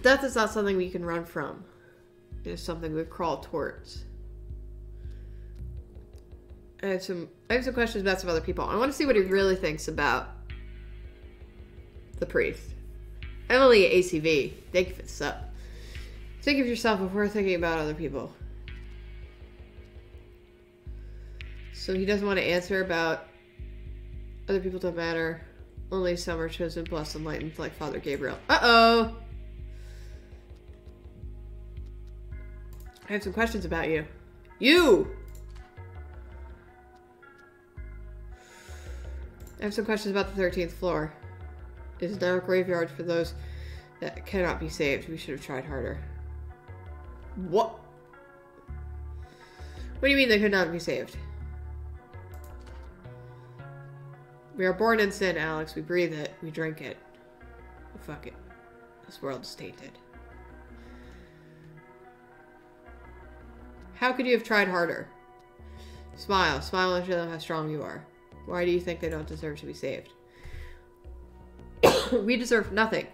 Death is not something we can run from. It is something we crawl towards. I have some I have some questions about some other people. I want to see what he really thinks about the priest. Emily ACV, thank you for the sub. Think of yourself before thinking about other people. So he doesn't want to answer about other people don't matter. Only some are chosen, blessed, enlightened, like Father Gabriel. Uh oh. I have some questions about you. You! I have some questions about the 13th floor. Is now a graveyard for those that cannot be saved. We should have tried harder. What? What do you mean they could not be saved? We are born in sin, Alex. We breathe it. We drink it. Oh, fuck it. This world is tainted. How could you have tried harder? Smile. Smile and show them how strong you are. Why do you think they don't deserve to be saved? we deserve nothing.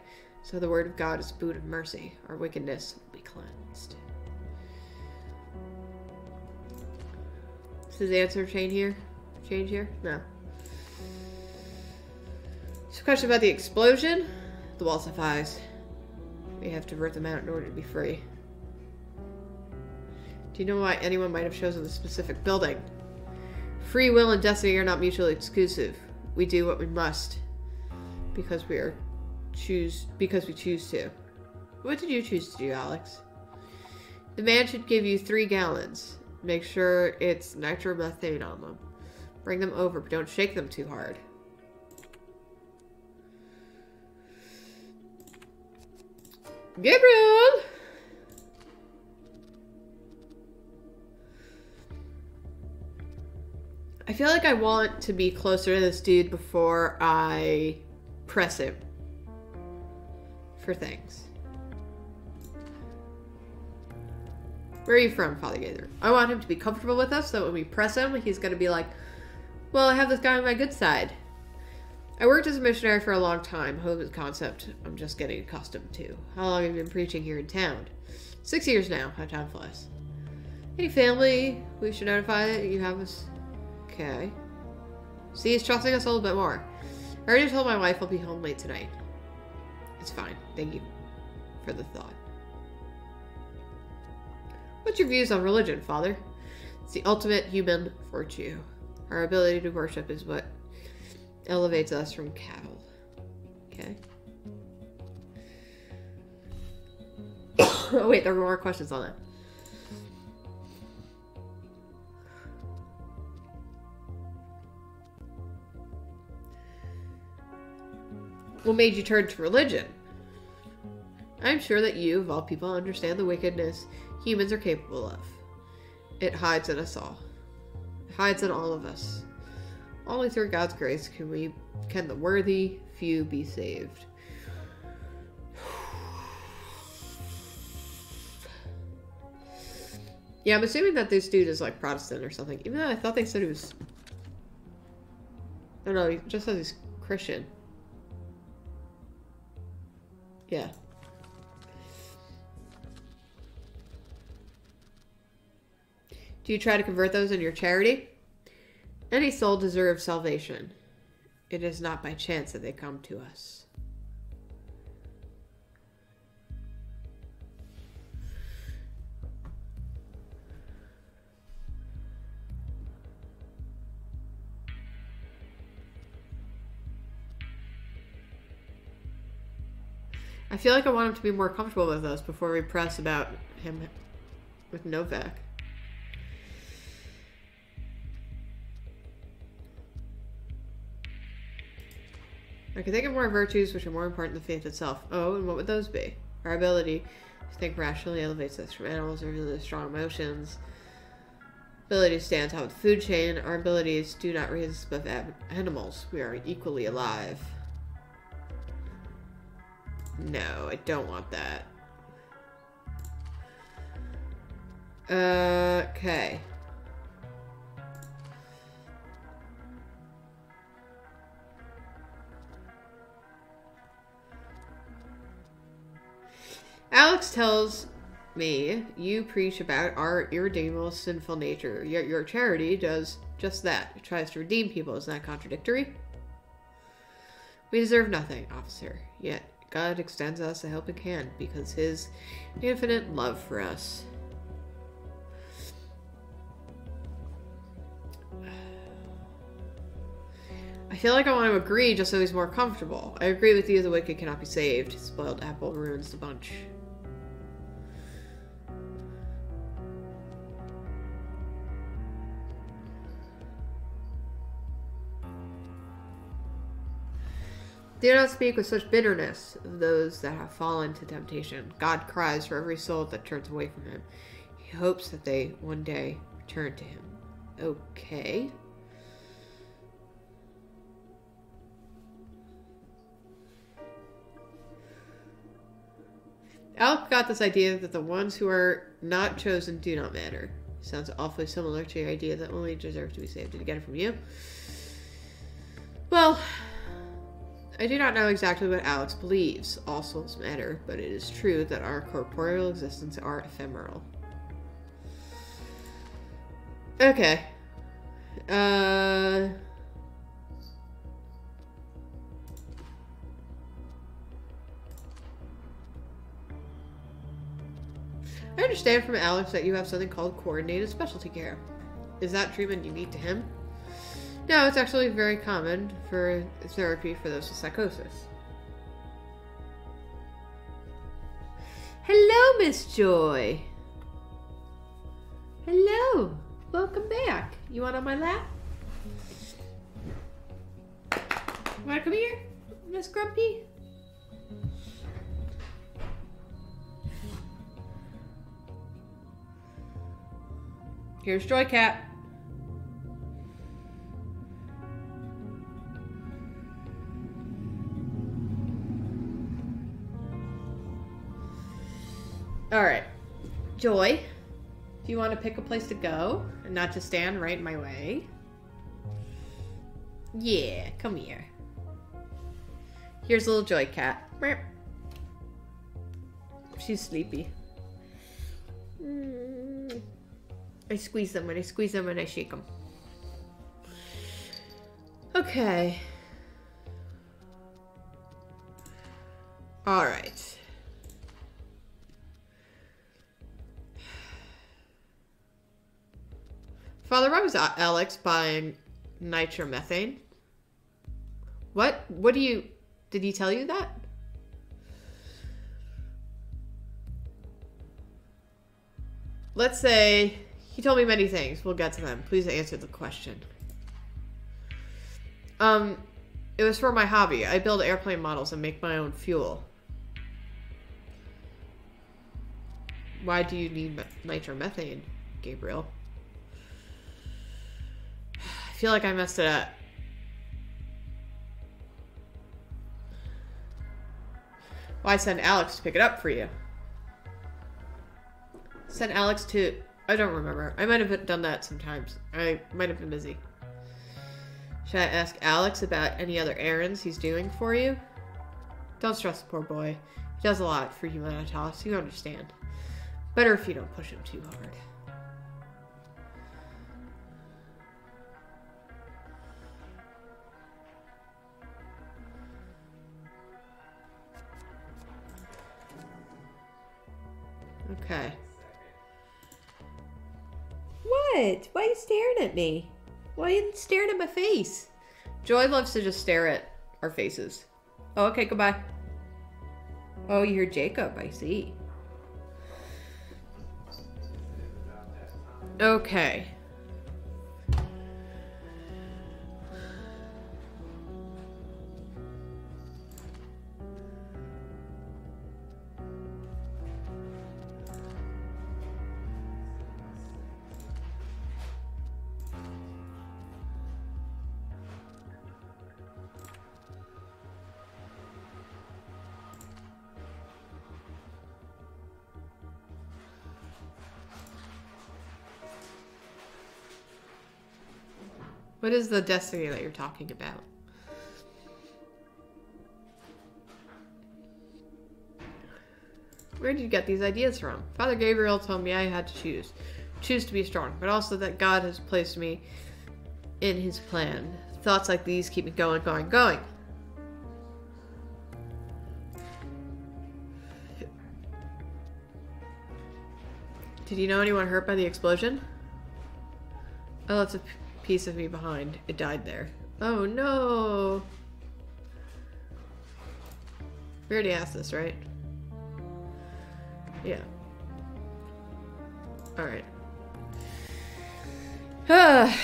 So the word of God is boot of mercy. Our wickedness will be cleansed. Does the answer change here? Change here? No. A question about the explosion. The wall suffice. We have to root them out in order to be free. Do you know why anyone might have chosen the specific building? Free will and destiny are not mutually exclusive. We do what we must because we are choose because we choose to. What did you choose to do, Alex? The man should give you three gallons. Make sure it's nitromethane on them. Bring them over, but don't shake them too hard. Gabriel! I feel like I want to be closer to this dude before I press him for things. Where are you from, Father Gaither? I want him to be comfortable with us so when we press him, he's going to be like, well, I have this guy on my good side. I worked as a missionary for a long time. Home is concept I'm just getting accustomed to. How long have you been preaching here in town? Six years now. How time flies. Any family we should notify that you have us? Okay. See, he's trusting us a little bit more. I already told my wife I'll be home late tonight. It's fine. Thank you for the thought. What's your views on religion, Father? It's the ultimate human virtue. Our ability to worship is what elevates us from cattle. Okay. oh, wait, there were more questions on that. What made you turn to religion? I'm sure that you, of all people, understand the wickedness humans are capable of. It hides in us all. It hides in all of us. Only through God's grace can we can the worthy few be saved. Yeah, I'm assuming that this dude is like Protestant or something. Even though I thought they said he was. I don't know, he just says he's Christian. Yeah. Do you try to convert those in your charity? Any soul deserves salvation. It is not by chance that they come to us. I feel like I want him to be more comfortable with us before we press about him with Novak. I can think of more virtues which are more important than faith itself. Oh, and what would those be? Our ability to think rationally elevates us from animals or really strong emotions. Ability to stay on top of the food chain. Our abilities do not raise us above animals. We are equally alive. No, I don't want that. Okay. Alex tells me you preach about our irredeemable sinful nature, yet your charity does just that. It tries to redeem people. Isn't that contradictory? We deserve nothing, officer, yet God extends us a helping hand because his infinite love for us. I feel like I want to agree just so he's more comfortable. I agree with you, the wicked cannot be saved. Spoiled apple ruins the bunch. Do not speak with such bitterness of those that have fallen to temptation. God cries for every soul that turns away from him. He hopes that they one day return to him. Okay. Alec got this idea that the ones who are not chosen do not matter. Sounds awfully similar to your idea that only deserve to be saved. Did you get it from you? Well, I do not know exactly what Alex believes. All souls matter, but it is true that our corporeal existence are ephemeral. Okay. Uh. I understand from Alex that you have something called coordinated specialty care. Is that treatment unique to him? No, it's actually very common for therapy for those with psychosis. Hello, Miss Joy. Hello. Welcome back. You want on my lap? You want to come here, Miss Grumpy? Here's Joy Cat. All right. Joy, do you want to pick a place to go and not just stand right in my way? Yeah, come here. Here's a little Joy Cat. She's sleepy. I squeeze them and I squeeze them and I shake them. Okay. All right. Father, why was Alex buying nitromethane? What? What do you. Did he tell you that? Let's say he told me many things. We'll get to them. Please answer the question. Um, it was for my hobby. I build airplane models and make my own fuel. Why do you need me- nitromethane, Gabriel? Feel like I messed it up. Well, send Alex to pick it up for you. Send Alex to. I don't remember. I might have done that sometimes. I might have been busy. Should I ask Alex about any other errands he's doing for you? Don't stress the poor boy. He does a lot for Humanitas. You understand. Better if you don't push him too hard. Okay. What? Why are you staring at me? Why are you staring at my face? Joy loves to just stare at our faces. Oh, okay, goodbye. Oh, you're Jacob, I see. Okay. What is the destiny that you're talking about? Where did you get these ideas from? Father Gabriel told me I had to choose. Choose to be strong, but also that God has placed me in his plan. Thoughts like these keep me going, going, going. Did you know anyone hurt by the explosion? Oh, a p- piece of me behind. It died there. Oh no! We already asked this, right? Yeah. Alright.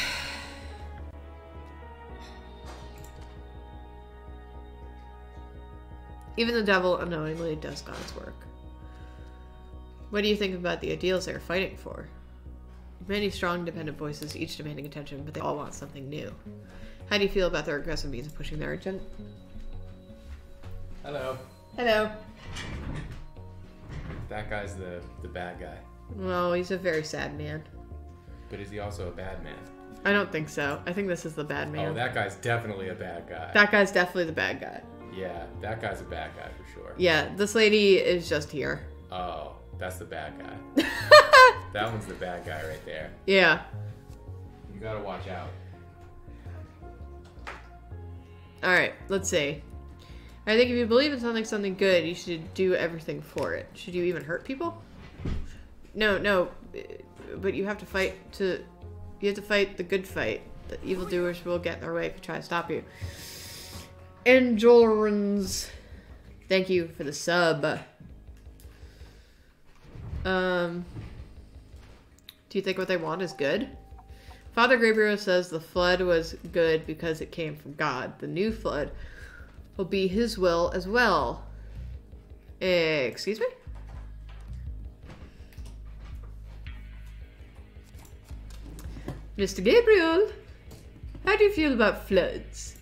Even the devil unknowingly does God's work. What do you think about the ideals they're fighting for? Many strong, dependent voices, each demanding attention, but they all want something new. How do you feel about their aggressive means of pushing their agenda? Hello. Hello. That guy's the the bad guy. Well, he's a very sad man. But is he also a bad man? I don't think so. I think this is the bad man. Oh, that guy's definitely a bad guy. that guy's definitely the bad guy. yeah, that guy's a bad guy for sure. Yeah, this lady is just here. Oh, that's the bad guy. that one's the bad guy right there. Yeah. You gotta watch out. All right, let's see. I think if you believe in something, something good, you should do everything for it. Should you even hurt people? No, no, but you have to fight to. You have to fight the good fight. The evildoers will get in their way if you try to stop you. Endurance. Thank you for the sub. Um. Do you think what they want is good? Father Gabriel says the flood was good because it came from God. The new flood will be his will as well. Excuse me? Mr. Gabriel, how do you feel about floods?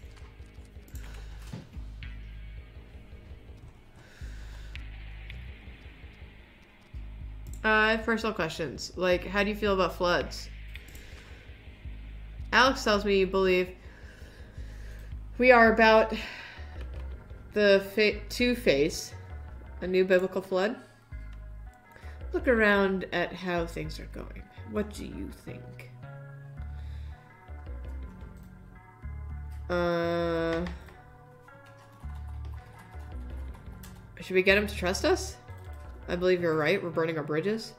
Uh, personal questions. Like, how do you feel about floods? Alex tells me you believe we are about the fa- to face a new biblical flood. Look around at how things are going. What do you think? Uh, should we get him to trust us? I believe you're right. We're burning our bridges.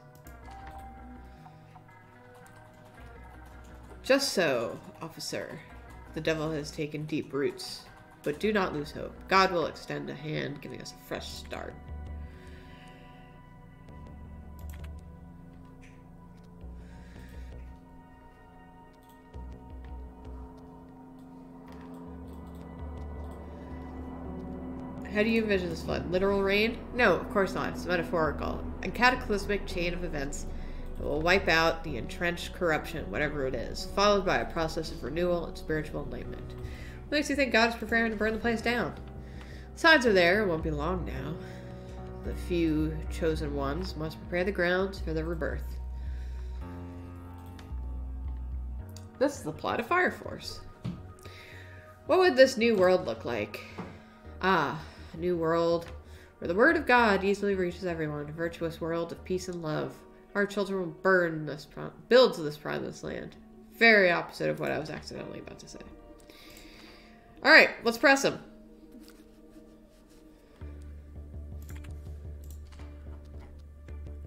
Just so, officer. The devil has taken deep roots. But do not lose hope. God will extend a hand, giving us a fresh start. How do you envision this flood? Literal rain? No, of course not. It's metaphorical. A cataclysmic chain of events that will wipe out the entrenched corruption, whatever it is, followed by a process of renewal and spiritual enlightenment. What makes you think God is preparing to burn the place down? Signs are there, it won't be long now. The few chosen ones must prepare the grounds for the rebirth. This is the plot of Fire Force. What would this new world look like? Ah, a new world where the word of God easily reaches everyone, a virtuous world of peace and love. Our children will burn this, prom- build to this promised land. Very opposite of what I was accidentally about to say. All right, let's press him.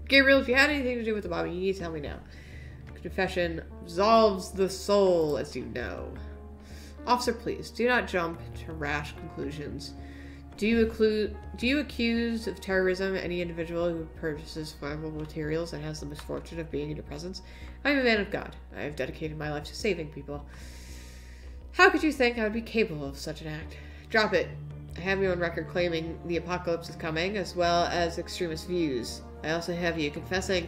Gabriel, if you had anything to do with the bombing, you need to tell me now. Confession absolves the soul, as you know. Officer, please, do not jump to rash conclusions. Do you accuse do you accuse of terrorism any individual who purchases flammable materials and has the misfortune of being in your presence? I am a man of God. I have dedicated my life to saving people. How could you think I would be capable of such an act? Drop it. I have you on record claiming the apocalypse is coming, as well as extremist views. I also have you confessing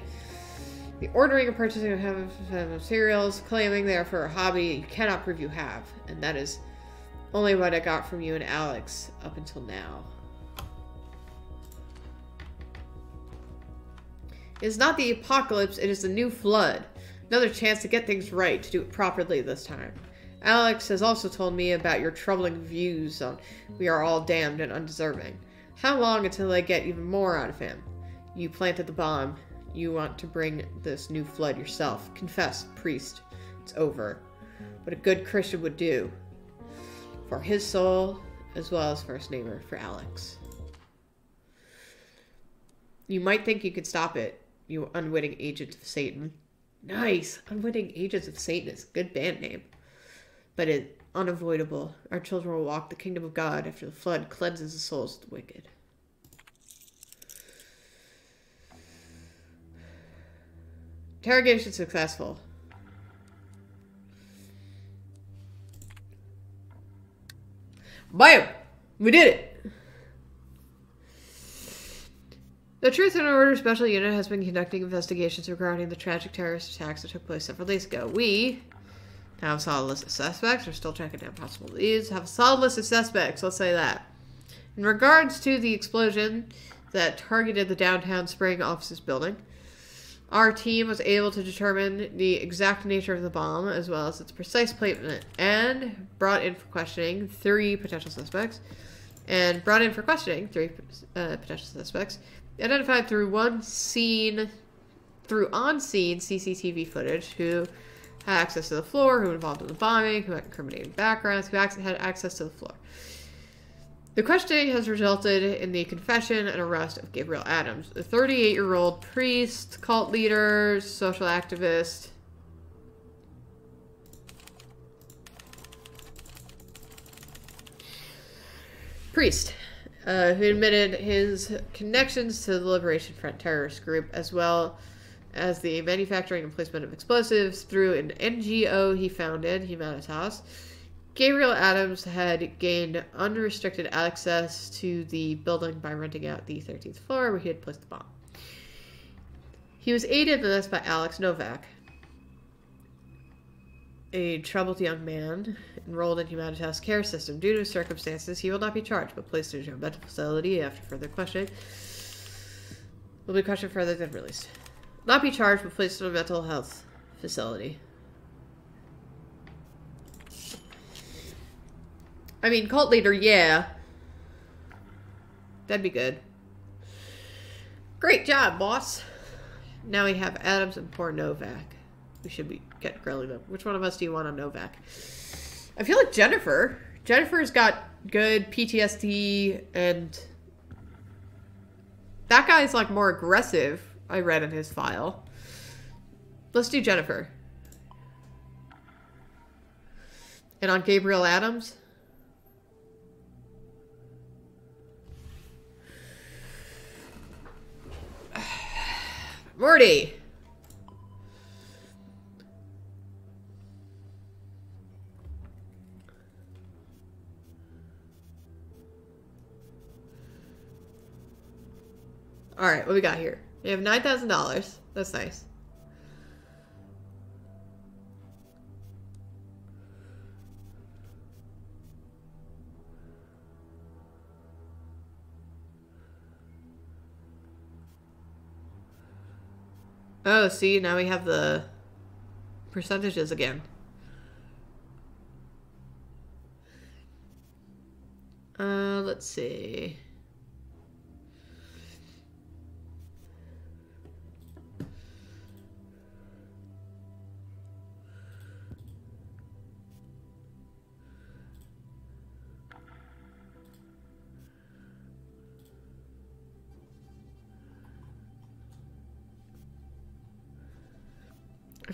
the ordering and purchasing of materials, claiming they are for a hobby you cannot prove you have, and that is only what I got from you and Alex up until now. It is not the apocalypse, it is the new flood. Another chance to get things right, to do it properly this time. Alex has also told me about your troubling views on we are all damned and undeserving. How long until I get even more out of him? You planted the bomb. You want to bring this new flood yourself. Confess, priest. It's over. What a good Christian would do. For his soul, as well as his neighbor, for Alex. You might think you could stop it, you unwitting agent of Satan. Nice! Unwitting Agents of Satan is a good band name. But it's unavoidable. Our children will walk the kingdom of God after the flood cleanses the souls of the wicked. Interrogation successful. Bam! We did it! The Truth and Order Special Unit has been conducting investigations regarding the tragic terrorist attacks that took place several days ago. We have a solid list of suspects. We're still tracking down possible leads. Have a solid list of suspects, let's say that. In regards to the explosion that targeted the downtown Spring offices building, our team was able to determine the exact nature of the bomb as well as its precise placement and brought in for questioning three potential suspects. And brought in for questioning three uh, potential suspects identified through one scene, through on-scene CCTV footage, who had access to the floor, who were involved in the bombing, who had incriminating backgrounds, who had access to the floor. The questioning has resulted in the confession and arrest of Gabriel Adams, a 38 year old priest, cult leader, social activist. Priest, uh, who admitted his connections to the Liberation Front terrorist group, as well as the manufacturing and placement of explosives through an NGO he founded, Humanitas. Gabriel Adams had gained unrestricted access to the building by renting out the 13th floor where he had placed the bomb. He was aided in this by Alex Novak, a troubled young man enrolled in Humanitas care system. Due to circumstances, he will not be charged, but placed into a mental facility after further questioning. Will be questioned further, then released. Not be charged, but placed in a mental health facility. I mean, cult leader, yeah. That'd be good. Great job, boss. Now we have Adams and poor Novak. We should be get grilling them. Which one of us do you want on Novak? I feel like Jennifer. Jennifer's got good PTSD and that guy's like more aggressive, I read in his file. Let's do Jennifer. And on Gabriel Adams? Morty! Alright, what we got here? We have $9,000. That's nice. Oh, see, now we have the percentages again. Uh, let's see.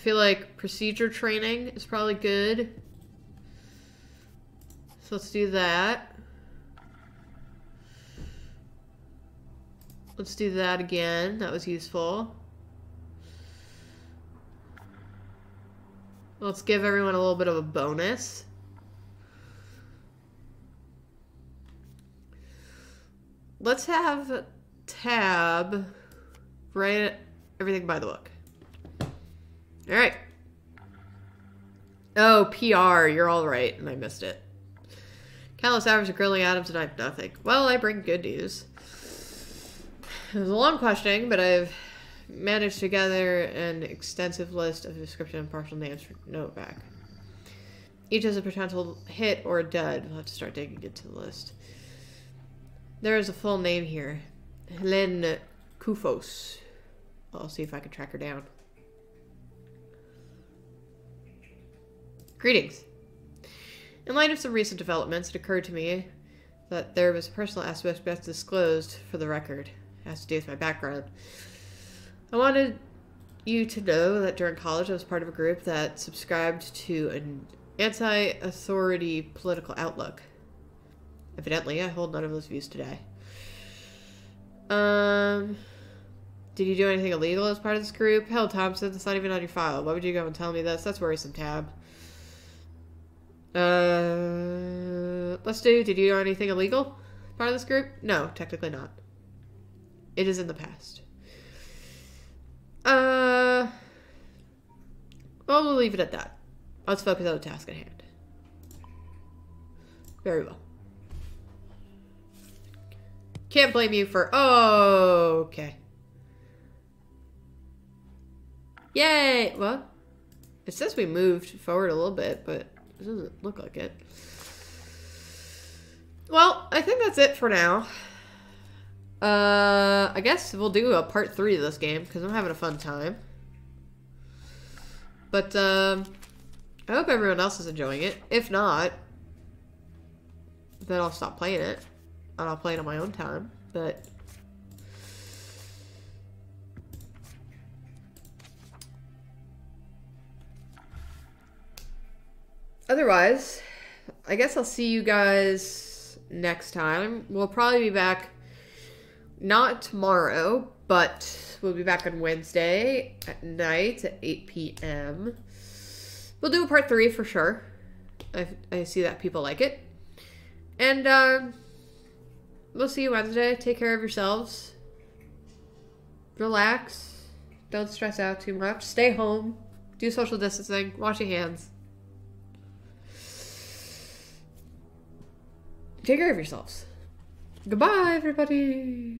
Feel like procedure training is probably good. So let's do that. Let's do that again. That was useful. Let's give everyone a little bit of a bonus. Let's have tab write everything by the book. All right. Oh, PR, you're all right, and I missed it. Countless hours of grilling Adams and I have nothing. Well, I bring good news. It was a long questioning, but I've managed to gather an extensive list of description and partial names for Novak. Each has a potential hit or dud. We'll have to start digging into the list. There is a full name here. Helen Kufos. I'll see if I can track her down. Greetings. In light of some recent developments, it occurred to me that there was a personal aspect best disclosed for the record. It has to do with my background. I wanted you to know that during college I was part of a group that subscribed to an anti authority political outlook. Evidently, I hold none of those views today. Um, did you do anything illegal as part of this group? Hell, Thompson, it's not even on your file. Why would you go and tell me this? That's worrisome, Tab. Uh, let's do. Did you do anything illegal? Part of this group? No, technically not. It is in the past. Uh, well, we'll leave it at that. Let's focus on the task at hand. Very well. Can't blame you for. Oh, okay. Yay! Well, It says we moved forward a little bit, but it doesn't look like it. Well, I think that's it for now. Uh, I guess we'll do a part three of this game because I'm having a fun time. But um, I hope everyone else is enjoying it. If not, then I'll stop playing it and I'll play it on my own time. But otherwise, I guess I'll see you guys next time. We'll probably be back not tomorrow, but we'll be back on Wednesday at night at 8 p.m. We'll do a part three for sure. I, I see that people like it. And um, we'll see you Wednesday. Take care of yourselves. Relax. Don't stress out too much. Stay home. Do social distancing. Wash your hands. Take care of yourselves. Goodbye, everybody.